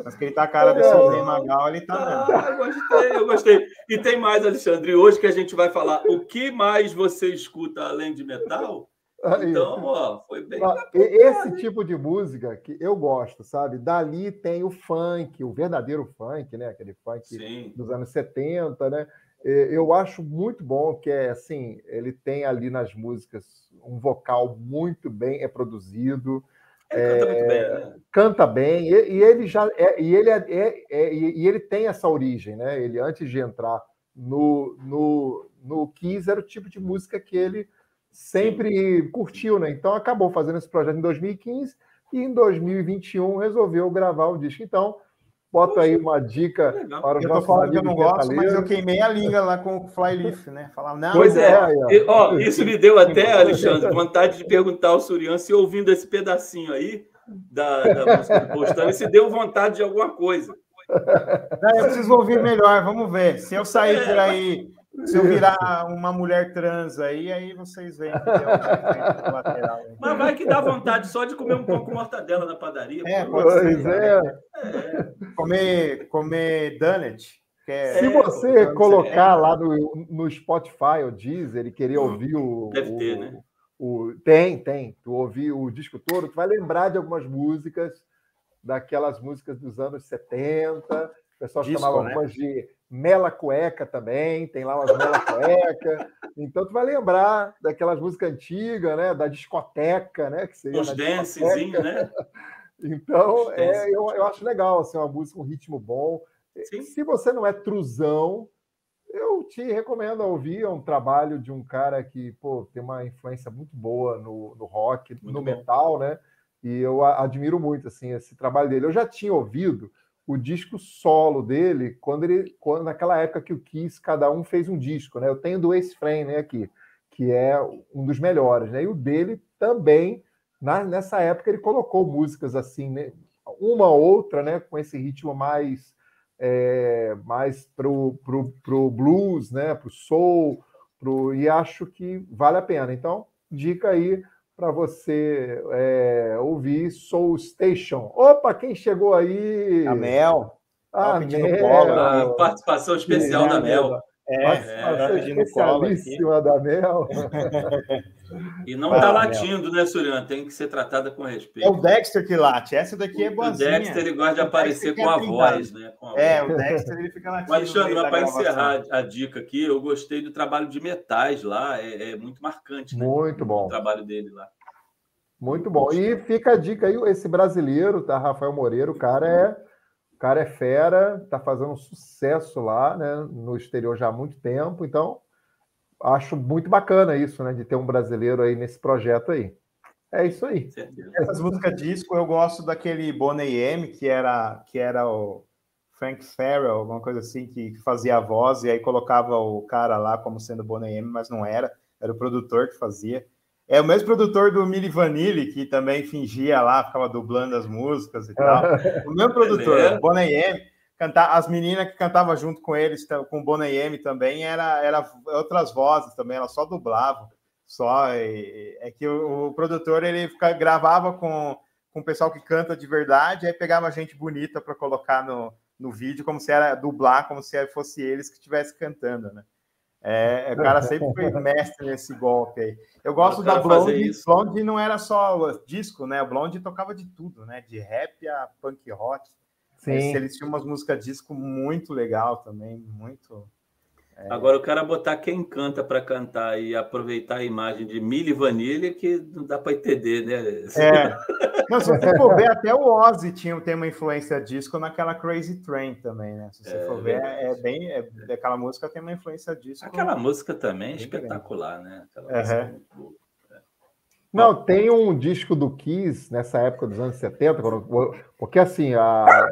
Mas que ele tá a cara desse Sidney Magal, ele tá mesmo. Ah, eu gostei, eu gostei. E tem mais, Alexandre. Hoje que a gente vai falar o que mais você escuta além de metal. Aí. Então, ó, foi bem. Ó, e- Esse tipo de música que eu gosto, sabe? Dali tem o funk, o verdadeiro funk, né? Aquele funk Sim. dos anos 70, né? E Eu acho muito bom que é assim, ele tem ali nas músicas um vocal muito bem é produzido, Ele canta muito bem, né? canta bem, e, e ele já é, e ele é, é- é- e ele tem essa origem, né? Ele antes de entrar no, no, no Kiss era o tipo de música que ele sempre curtiu, né? Então acabou fazendo esse projeto em 2015 e em 2021 resolveu gravar o disco. Então, bota aí uma dica Legal. para os Eu tô nossos falando que eu não gosto, mas eu queimei a língua lá com o Flyleaf, né? Falar, não, Pois é. aí, ó. E, ó, isso me deu até, Alexandre, vontade de perguntar ao Surian se ouvindo esse pedacinho aí da, da música do Postano, se deu vontade de alguma coisa. Não, eu preciso ouvir melhor, vamos ver. Se eu sair por aí, se eu virar *laughs* uma mulher trans aí, aí vocês veem que um lateral. Mas vai que dá vontade só de comer um pão com mortadela na padaria. É, pô. pode Pois ser. é. Comer, comer donut. É, Se É, você donut colocar lá no, no Spotify ou Deezer e querer ouvir o. Deve o- ter, né? o- tem, tem. Tu ouvir o disco todo, tu vai lembrar de algumas músicas, daquelas músicas dos anos 70. O pessoal Disco, chamava né? algumas de Mela Cueca também, tem lá umas Mela Cueca. Então tu vai lembrar daquelas músicas antigas, né? Da discoteca, né? Que seria na dancezinhos, né? *laughs* então, Os é, eu, eu acho legal, assim, uma música, um ritmo bom. Sim. Se você não é truzão, eu te recomendo ouvir. É um trabalho de um cara que pô, tem uma influência muito boa no, no rock, no bom. metal, né? E eu admiro muito assim esse trabalho dele. Eu já tinha ouvido o disco solo dele quando ele, quando, naquela época que o Kiss cada um fez um disco, né? Eu tenho do Ace Frame né, aqui, que é um dos melhores, né? E o dele também na- nessa época ele colocou músicas assim, né? uma outra, né? Com esse ritmo mais é, mais pro, pro, pro blues, né? Pro soul, pro, e acho que vale a pena. Então, dica aí para você é, ouvir Soul Station. Opa, quem chegou aí? A Mel. Ah, Tava pedindo Mel. cola. A participação especial da Mel. É, pedindo cola aqui. especialíssima da Mel. *laughs* E não Ah, tá Mel. latindo, né, Surian? Tem que ser tratada com É respeito. o Dexter que late. Essa daqui é o boazinha. Dexter ele gosta de O aparecer com a quer voz, né? Com a É, voz. o Dexter ele fica latindo. Mas, Alexandre, para encerrar a dica aqui, eu gostei do trabalho de metais lá, é, é muito marcante, né? Muito O bom. trabalho dele lá. Muito bom. E fica a dica aí, esse brasileiro, tá? Rafael Moreira, o cara é, o cara é fera, tá fazendo um sucesso lá, né? No exterior já há muito tempo. Então, acho muito bacana isso, né? De ter um brasileiro aí nesse projeto aí. É isso aí. Essas músicas disco, eu gosto daquele Boney M, que era, que era o Frank Farrell, alguma coisa assim, que fazia a voz, e aí colocava o cara lá como sendo Boney M, mas não era, era o produtor que fazia. É o mesmo produtor do Milli Vanilli, que também fingia lá, ficava dublando as músicas e tal. O mesmo *laughs* produtor, É. o Boney M, cantar, as meninas que cantavam junto com eles, com o Boney M também, era, era outras vozes também, elas só dublavam. Só e- é que o, o produtor ele fica, gravava com, com o pessoal que canta de verdade, aí pegava gente bonita para colocar no, no vídeo, como se era dublar, como se fosse eles que estivessem cantando, né? É, o cara sempre foi *laughs* mestre nesse golpe aí. Eu gosto da Blonde. Blonde não era só disco, né? O Blonde tocava de tudo, né? De rap a punk rock. Sim. Eles tinham umas músicas disco muito legal também, muito. Agora, o cara botar quem canta para cantar e aproveitar a imagem de Milli Vanilli, que não dá para entender, né? É. Não, se você for ver, até o Ozzy tinha, tem uma influência disco naquela Crazy Train também, né? Se você É for ver, é bem. É, aquela música tem uma influência disco. Aquela música também é espetacular, né? Aquela é boa. Não, tem um disco do Kiss nessa época dos anos 70, quando- porque assim, a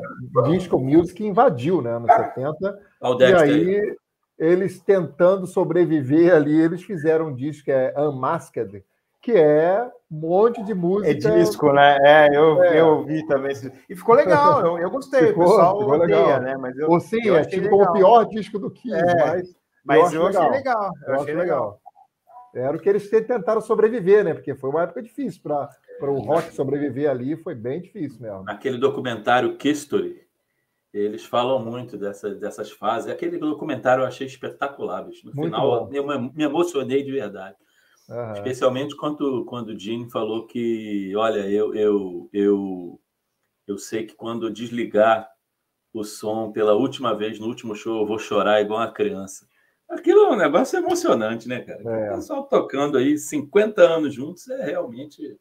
disco music invadiu, né, anos 70, Olha o e aí. Eles tentando sobreviver ali, eles fizeram um disco que é Unmasked, que é um monte de música. É disco, né? É, eu, É. eu vi também. esse- E ficou legal, eu, eu gostei. Ficou, o pessoal ficou odeia, legal. né? Mas eu, Ou sim, eu é achei tipo legal. o pior disco do Kiss, É, mas, mas eu eu, acho achei legal. legal. Eu, eu achei legal. legal. Era o que eles tentaram sobreviver, né? Porque foi uma época difícil para o rock sobreviver ali, foi bem difícil mesmo. Naquele documentário History, eles falam muito dessa, dessas fases. Aquele documentário eu achei espetacular, bicho. No Muito final, eu me emocionei de verdade. Aham. Especialmente quando, quando o Gene falou que, olha, eu, eu, eu, eu sei que quando desligar o som pela última vez no último show, eu vou chorar igual uma criança. Aquilo é um negócio emocionante, né, cara? É. O pessoal tocando aí 50 anos juntos é realmente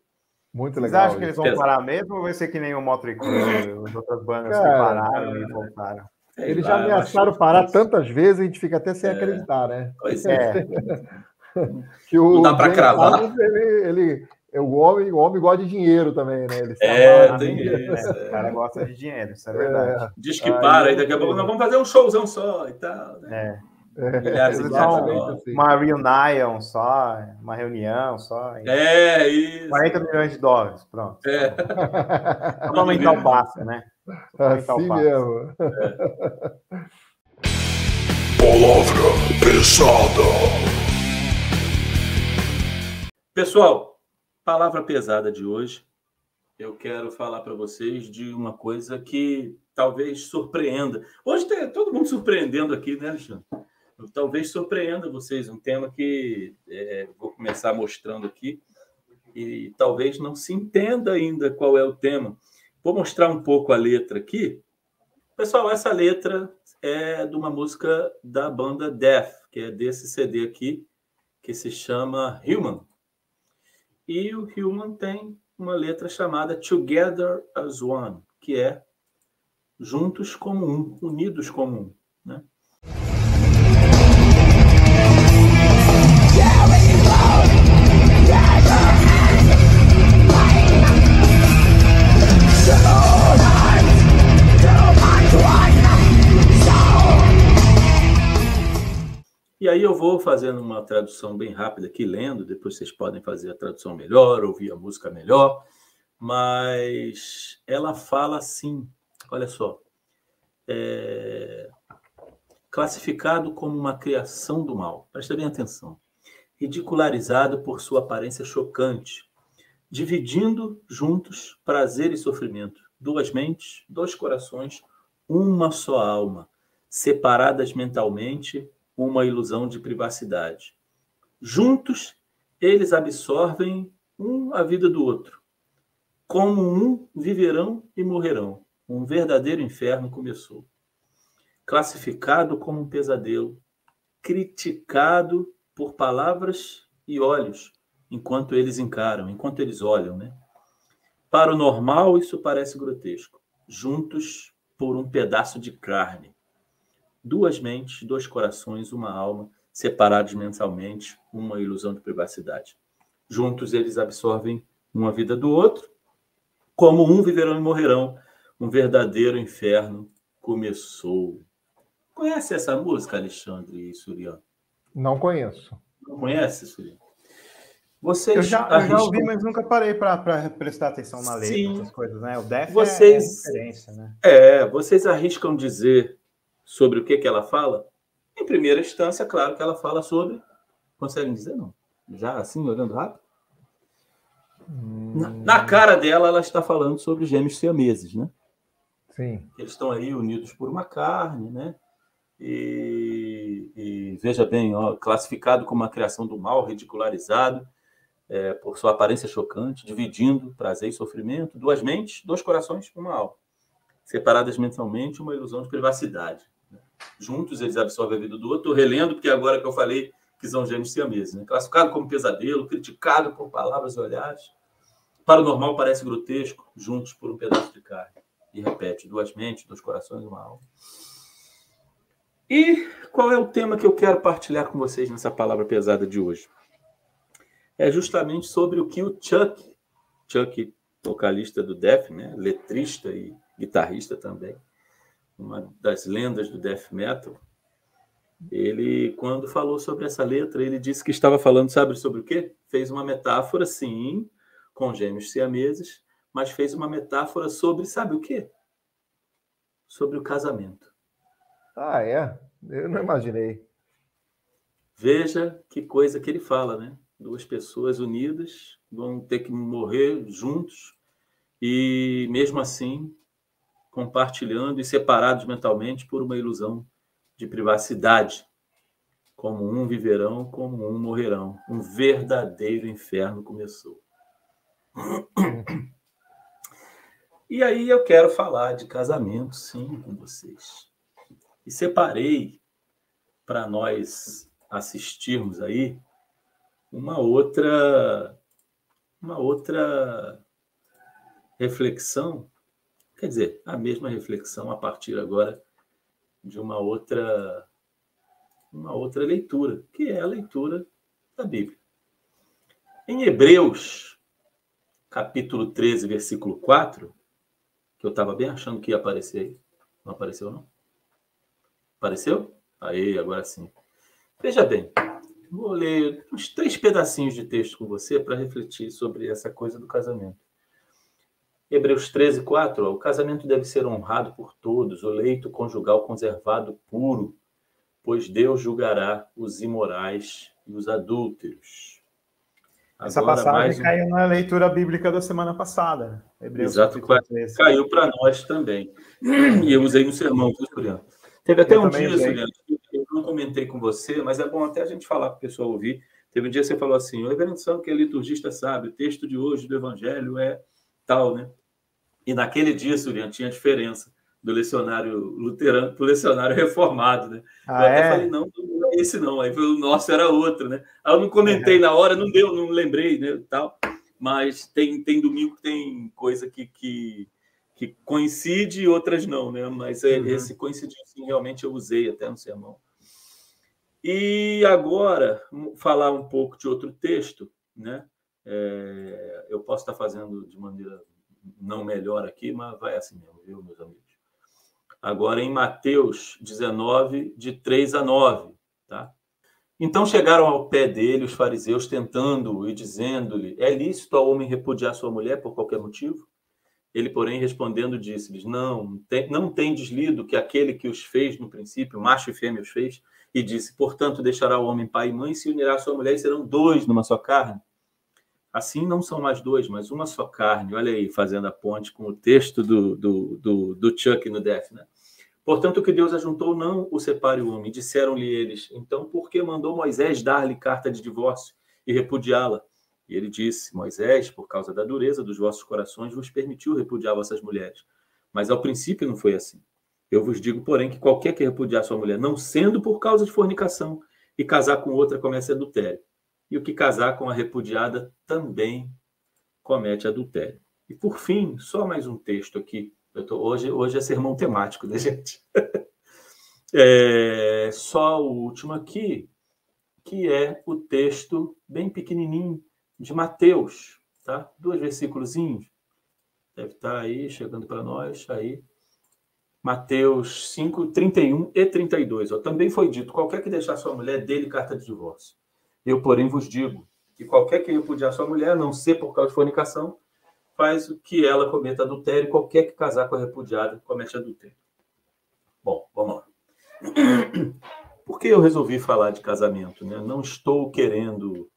Muito Vocês legal. acham que eles vão parar mesmo ou vai ser que nem o Motley Crue, *laughs* as outras bandas que pararam e voltaram? Sei Eles lá, já ameaçaram parar tantas vezes, a gente fica até sem acreditar, né? Pois é. É, *laughs* Que o Não dá pra James cravar. Adams, ele, ele, é o homem, o homem gosta de dinheiro também, né? Ele É, tem isso. o cara gosta de dinheiro, isso é verdade. Diz que Aí para, e daqui a pouco nós vamos fazer um showzão só e tal. né? É. Milhares e milhares de Exatamente dólares. assim. Uma reunião só, uma reunião só. É, isso. 40 milhões de dólares, pronto. É. Só para aumentar o passe, né? Assim passe. mesmo. *laughs* Palavra pesada. Pessoal, palavra pesada de hoje. Eu quero falar para vocês de uma coisa que talvez surpreenda. Hoje tem todo mundo surpreendendo aqui, né, Alexandre? Talvez surpreenda vocês. Um tema que é, vou começar mostrando aqui e talvez não se entenda ainda qual é o tema. Vou mostrar um pouco a letra aqui. Pessoal, essa letra é de uma música da banda Death, que é desse CD aqui, que se chama Human. E o Human tem uma letra chamada Together as One, que é juntos como um, unidos como um. Né? E aí eu vou fazendo uma tradução bem rápida aqui, lendo, depois vocês podem fazer a tradução melhor, ouvir a música melhor, mas ela fala assim, olha só, é, classificado como uma criação do mal, presta bem atenção, ridicularizado por sua aparência chocante, dividindo juntos prazer e sofrimento, duas mentes, dois corações, uma só alma, separadas mentalmente, uma ilusão de privacidade. Juntos, eles absorvem um a vida do outro. Como um, viverão e morrerão. Um verdadeiro inferno começou. Classificado como um pesadelo, criticado por palavras e olhos, enquanto eles encaram, enquanto eles olham, né? Para o normal, isso parece grotesco. Juntos por um pedaço de carne duas mentes, dois corações, uma alma, separados mentalmente, uma ilusão de privacidade. Juntos eles absorvem uma vida do outro, como um viverão e morrerão. Um verdadeiro inferno começou. Conhece essa música, Alexandre e Surian? Não conheço. Não conhece, Surian? Vocês Eu já, eu já arriscam- ouvi, mas nunca parei para prestar atenção na letra, essas coisas, né? O Def Vocês- é, é referência, né? É, vocês arriscam dizer sobre o que, que ela fala? Em primeira instância, claro que ela fala sobre. Conseguem dizer, não? Já assim, olhando rápido? Na, na cara dela, ela está falando sobre gêmeos siameses, né? Sim. Eles estão aí unidos por uma carne, né? E, e veja bem, ó, classificado como uma criação do mal, ridicularizado é, por sua aparência chocante, dividindo prazer e sofrimento, duas mentes, dois corações, uma alma, separadas mentalmente, uma ilusão de privacidade. Juntos eles absorvem a vida do outro. Relendo porque agora que eu falei que são gêmeos siameses, né? classificado como pesadelo, criticado por palavras e olhares. Para o normal parece grotesco, juntos por um pedaço de carne e repete: duas mentes, dois corações uma alma. E qual é o tema que eu quero partilhar com vocês nessa palavra pesada de hoje? É justamente sobre o que o Chuck, Chuck, vocalista do Death, né, letrista e guitarrista também, uma das lendas do death metal, ele, quando falou sobre essa letra, ele disse que estava falando, sabe sobre o quê? Fez uma metáfora, sim, com gêmeos siameses, mas fez uma metáfora sobre, sabe o quê? Sobre o casamento. Ah, é? Eu não imaginei. Veja que coisa que ele fala, né? Duas pessoas unidas vão ter que morrer juntos e, mesmo assim, compartilhando e separados mentalmente por uma ilusão de privacidade. Como um viverão, como um morrerão. Um verdadeiro inferno começou. E aí eu quero falar de casamento, sim, com vocês. E separei para nós assistirmos aí uma outra uma outra reflexão, quer dizer, a mesma reflexão a partir agora de uma outra uma outra leitura, que é a leitura da Bíblia. Em Hebreus, capítulo 13, versículo 4, que eu estava bem achando que ia aparecer aí. Não apareceu, não? Apareceu? Aí, agora sim. Veja bem, vou ler uns três pedacinhos de texto com você para refletir sobre essa coisa do casamento. Hebreus 13, 4. o casamento deve ser honrado por todos, o leito conjugal conservado puro, pois Deus julgará os imorais e os adúlteros. Essa Agora, passagem um... caiu na leitura bíblica da semana passada. Hebreus Exato, caiu para nós também. E eu usei no sermão, viu, Suriano? Teve até eu um dia, Suriano, eu não comentei com você, mas é bom até a gente falar para o pessoal ouvir. Teve um dia que você falou assim: o reverendo que é liturgista sabe, o texto de hoje do Evangelho é tal, né? E naquele dia, Surian, tinha diferença do lecionário luterano para o lecionário reformado, né? Ah, eu até é? falei, não, não é esse não. Aí o nosso era outro, né? Aí eu não comentei é. na hora, não deu, não lembrei, né? Tal. Mas tem, tem domingo que tem coisa que, que, que coincide e outras não, né? Mas é, uhum. esse coincidiu, sim, realmente eu usei até no sermão. E agora, falar um pouco de outro texto, né? É, eu posso estar fazendo de maneira não melhor aqui, mas vai assim mesmo, viu, meus amigos? Agora em Mateus 19, de 3 a 9, tá? Então chegaram ao pé dele os fariseus, tentando e dizendo-lhe: É lícito ao homem repudiar sua mulher por qualquer motivo? Ele, porém, respondendo, disse-lhes: Não, tem, não tendes lido que aquele que os fez no princípio, macho e fêmea os fez, e disse: Portanto, deixará o homem pai e mãe, se unirá a sua mulher, e serão dois numa só carne. Assim não são mais dois, mas uma só carne. Olha aí, fazendo a ponte com o texto do, do, do, do Chuck no Def, né? Portanto, o que Deus ajuntou não o separe o homem. Disseram-lhe eles, então por que mandou Moisés dar-lhe carta de divórcio e repudiá-la? E ele disse, Moisés, por causa da dureza dos vossos corações, vos permitiu repudiar vossas mulheres. Mas ao princípio não foi assim. Eu vos digo, porém, que qualquer que repudiar sua mulher, não sendo por causa de fornicação, e casar com outra comece adultério e o que casar com a repudiada também comete adultério. E por fim, só mais um texto aqui. Tô, hoje, hoje é sermão temático, né, *laughs* gente? é, só o último aqui, que é o texto bem pequenininho de Mateus, tá? Dois versículos. Deve estar aí, chegando para nós, aí. Mateus 5, 31 e 32. Ó, também foi dito: qualquer que deixar sua mulher, dele carta de divórcio. Eu, porém, vos digo que qualquer que repudiar sua mulher, não ser por causa de fornicação, faz o que ela cometa adultério, qualquer que casar com a repudiada comete adultério. Bom, vamos lá. *clears throat* Por que eu resolvi falar de casamento? Né? Não estou querendo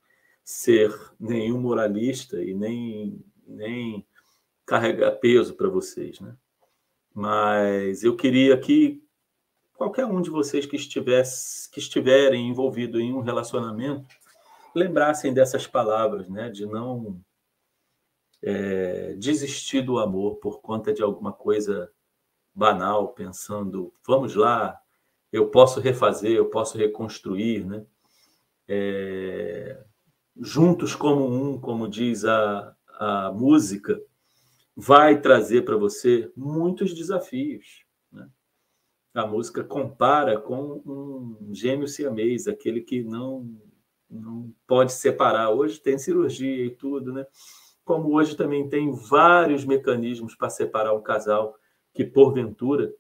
ser nenhum moralista e nem, nem carregar peso para vocês, né? Mas eu queria que qualquer um de vocês que, estivesse, que estiverem envolvido em um relacionamento lembrassem dessas palavras, né? De não é, desistir do amor por conta de alguma coisa banal, pensando, vamos lá, eu posso refazer, eu posso reconstruir, né? É, juntos como um, como diz a, a música, vai trazer para você muitos desafios a música compara com um gêmeo siamês, aquele que não, não pode separar. Hoje tem cirurgia e tudo, né? Como hoje também tem vários mecanismos para separar um casal que, porventura,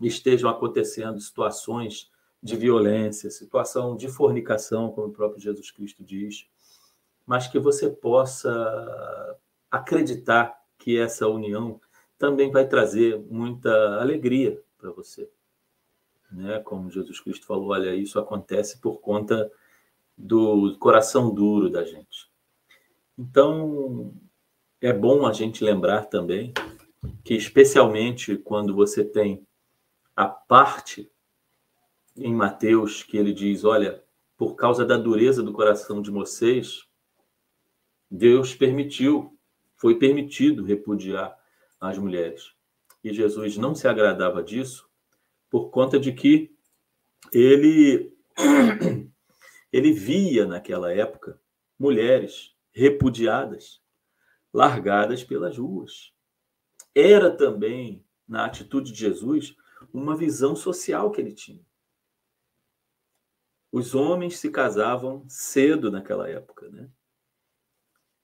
estejam acontecendo situações de violência, situação de fornicação, como o próprio Jesus Cristo diz, mas que você possa acreditar que essa união também vai trazer muita alegria para você né? Como Jesus Cristo falou, olha, isso acontece por conta do coração duro da gente. Então, é bom a gente lembrar também que, especialmente quando você tem a parte em Mateus que ele diz: olha, por causa da dureza do coração de vocês, Deus permitiu, foi permitido repudiar as mulheres. E Jesus não se agradava disso, por conta de que ele *clears throat* ele via naquela época mulheres repudiadas, largadas pelas ruas, era também, na atitude de Jesus, uma visão social que ele tinha. Os homens se casavam cedo naquela época, né?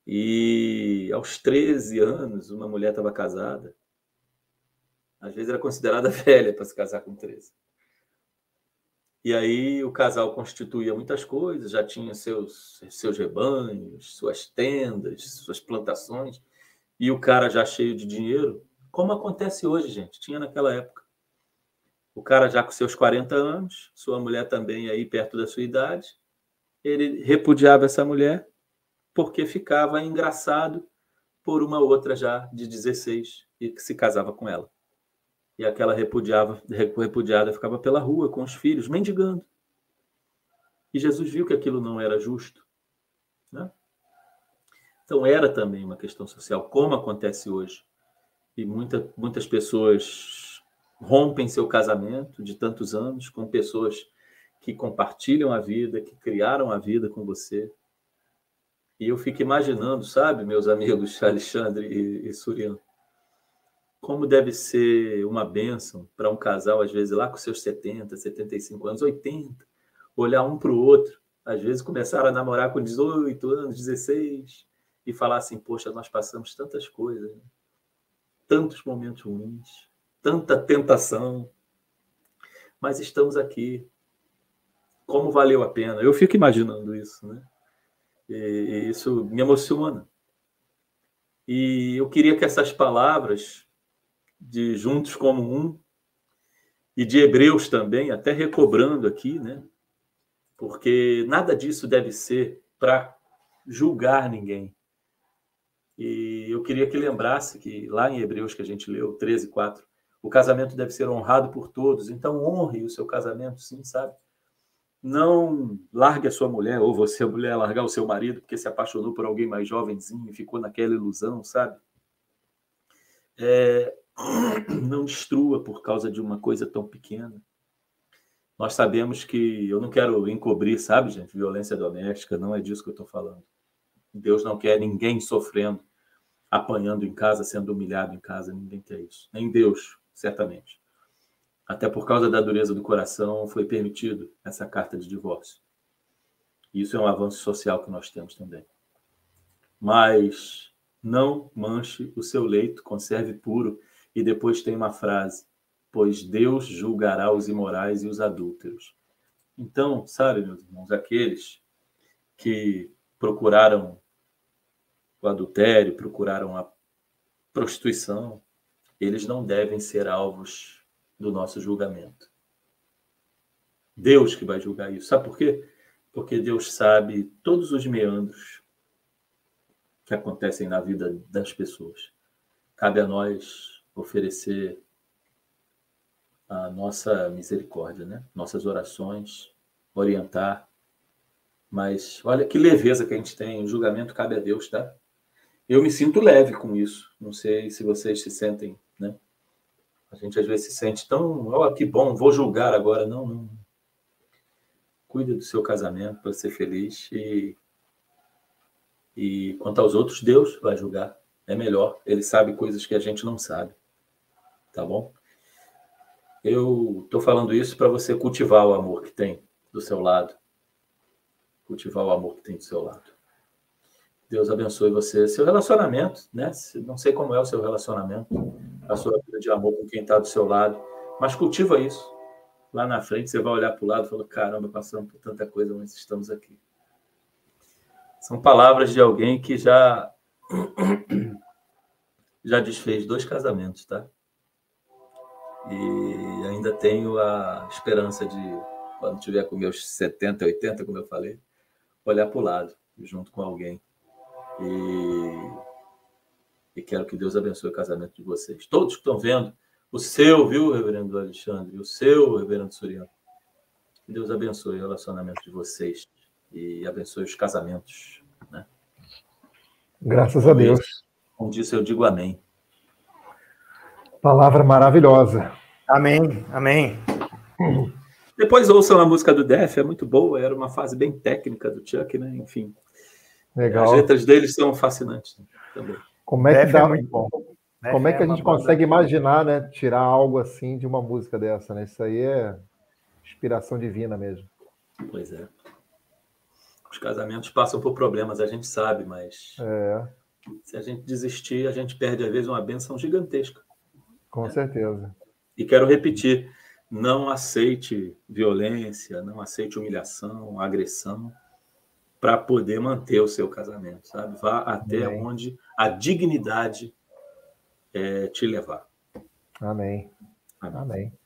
E aos 13 anos, uma mulher estava casada. Às vezes era considerada *laughs* velha para se casar com 13. E aí o casal constituía muitas coisas, já tinha seus, seus rebanhos, suas tendas, suas plantações, e o cara já cheio de dinheiro, como acontece hoje, gente, tinha naquela época. O cara já com seus 40 anos, sua mulher também aí perto da sua idade, ele repudiava essa mulher porque ficava engraçado por uma outra já de 16 e que se casava com ela e aquela repudiava, repudiada ficava pela rua com os filhos, mendigando. E Jesus viu que aquilo não era justo. Né? Então, era também uma questão social, como acontece hoje. E muita, muitas pessoas rompem seu casamento de tantos anos com pessoas que compartilham a vida, que criaram a vida com você. E eu fico imaginando, sabe, meus amigos *laughs* Alexandre e, e Suriano, como deve ser uma bênção para um casal, às vezes lá com seus 70, 75 anos, 80, olhar um para o outro, às vezes começar a namorar com 18 anos, 16, e falar assim: Poxa, nós passamos tantas coisas, né? tantos momentos ruins, tanta tentação, mas estamos aqui. Como valeu a pena? Eu fico imaginando isso, né? E isso me emociona. E eu queria que essas palavras de Juntos como Um e de Hebreus também, até recobrando aqui, né? Porque nada disso deve ser para julgar ninguém. E eu queria que lembrasse que lá em Hebreus que a gente leu, 13, 4, o casamento deve ser honrado por todos. Então honre o seu casamento, sim, sabe? Não largue a sua mulher, ou você, mulher, largar o seu marido porque se apaixonou por alguém mais jovenzinho e ficou naquela ilusão, sabe? É, *coughs* não destrua por causa de uma coisa tão pequena. Nós sabemos que eu não quero encobrir, sabe, gente, violência doméstica, não é disso que eu estou falando. Deus não quer ninguém sofrendo, apanhando em casa, sendo humilhado em casa, ninguém quer isso. Nem Deus, certamente. Até por causa da dureza do coração foi permitido essa carta de divórcio. Isso é um avanço social que nós temos também. Mas não manche o seu leito, conserve puro e depois tem uma frase: Pois Deus julgará os imorais e os adúlteros. Então, sabe, meus irmãos, aqueles que procuraram o adultério, procuraram a prostituição, eles não devem ser alvos do nosso julgamento. Deus que vai julgar isso. Sabe por quê? Porque Deus sabe todos os meandros que acontecem na vida das pessoas. Cabe a nós oferecer a nossa misericórdia, né? Nossas orações, orientar. Mas olha que leveza que a gente tem, o julgamento cabe a Deus, tá? Eu me sinto leve com isso. Não sei se vocês se sentem, né? A gente às vezes se sente tão, ó, oh, que bom, vou julgar agora. Não, não. Cuida do seu casamento para ser feliz e e quanto aos outros, Deus vai julgar. É melhor. Ele sabe coisas que a gente não sabe tá bom? Eu estou falando isso para você cultivar o amor que tem do seu lado. Cultivar o amor que tem do seu lado. Deus abençoe você. Seu relacionamento, né? Não sei como é o seu relacionamento, a sua vida de amor com quem está do seu lado, mas cultiva isso. Lá na frente você vai olhar para o lado e falar: caramba, passamos por tanta coisa, mas estamos aqui. São palavras de alguém que já *coughs* já desfez dois casamentos, tá? E ainda tenho a esperança de, quando tiver com meus 70, 80, como eu falei, olhar para o lado, junto com alguém. E, e quero que Deus abençoe o casamento de vocês. Todos que estão vendo, o seu, viu, reverendo Alexandre? O seu, reverendo Suriano. Que Deus abençoe o relacionamento de vocês e abençoe os casamentos. Né? Graças a Deus. Como disse, eu digo amém. Palavra maravilhosa. Amém, amém. Depois ouçam a música do Def, é muito boa, era uma fase bem técnica do Chuck, né? Enfim. Legal. As letras deles são fascinantes também. Como é que Def é dá, é muito bom. Né? Como é que a gente consegue imaginar, né? Tirar algo assim de uma música dessa, né? Isso aí é inspiração divina mesmo. Pois é. Os casamentos passam por problemas, a gente sabe, mas é. se a gente desistir, a gente perde, às vezes, uma benção gigantesca. Com né? certeza. E quero repetir: não aceite violência, não aceite humilhação, agressão para poder manter o seu casamento, sabe? Vá até Amém. onde a dignidade é, te levar. Amém. Amém. Amém.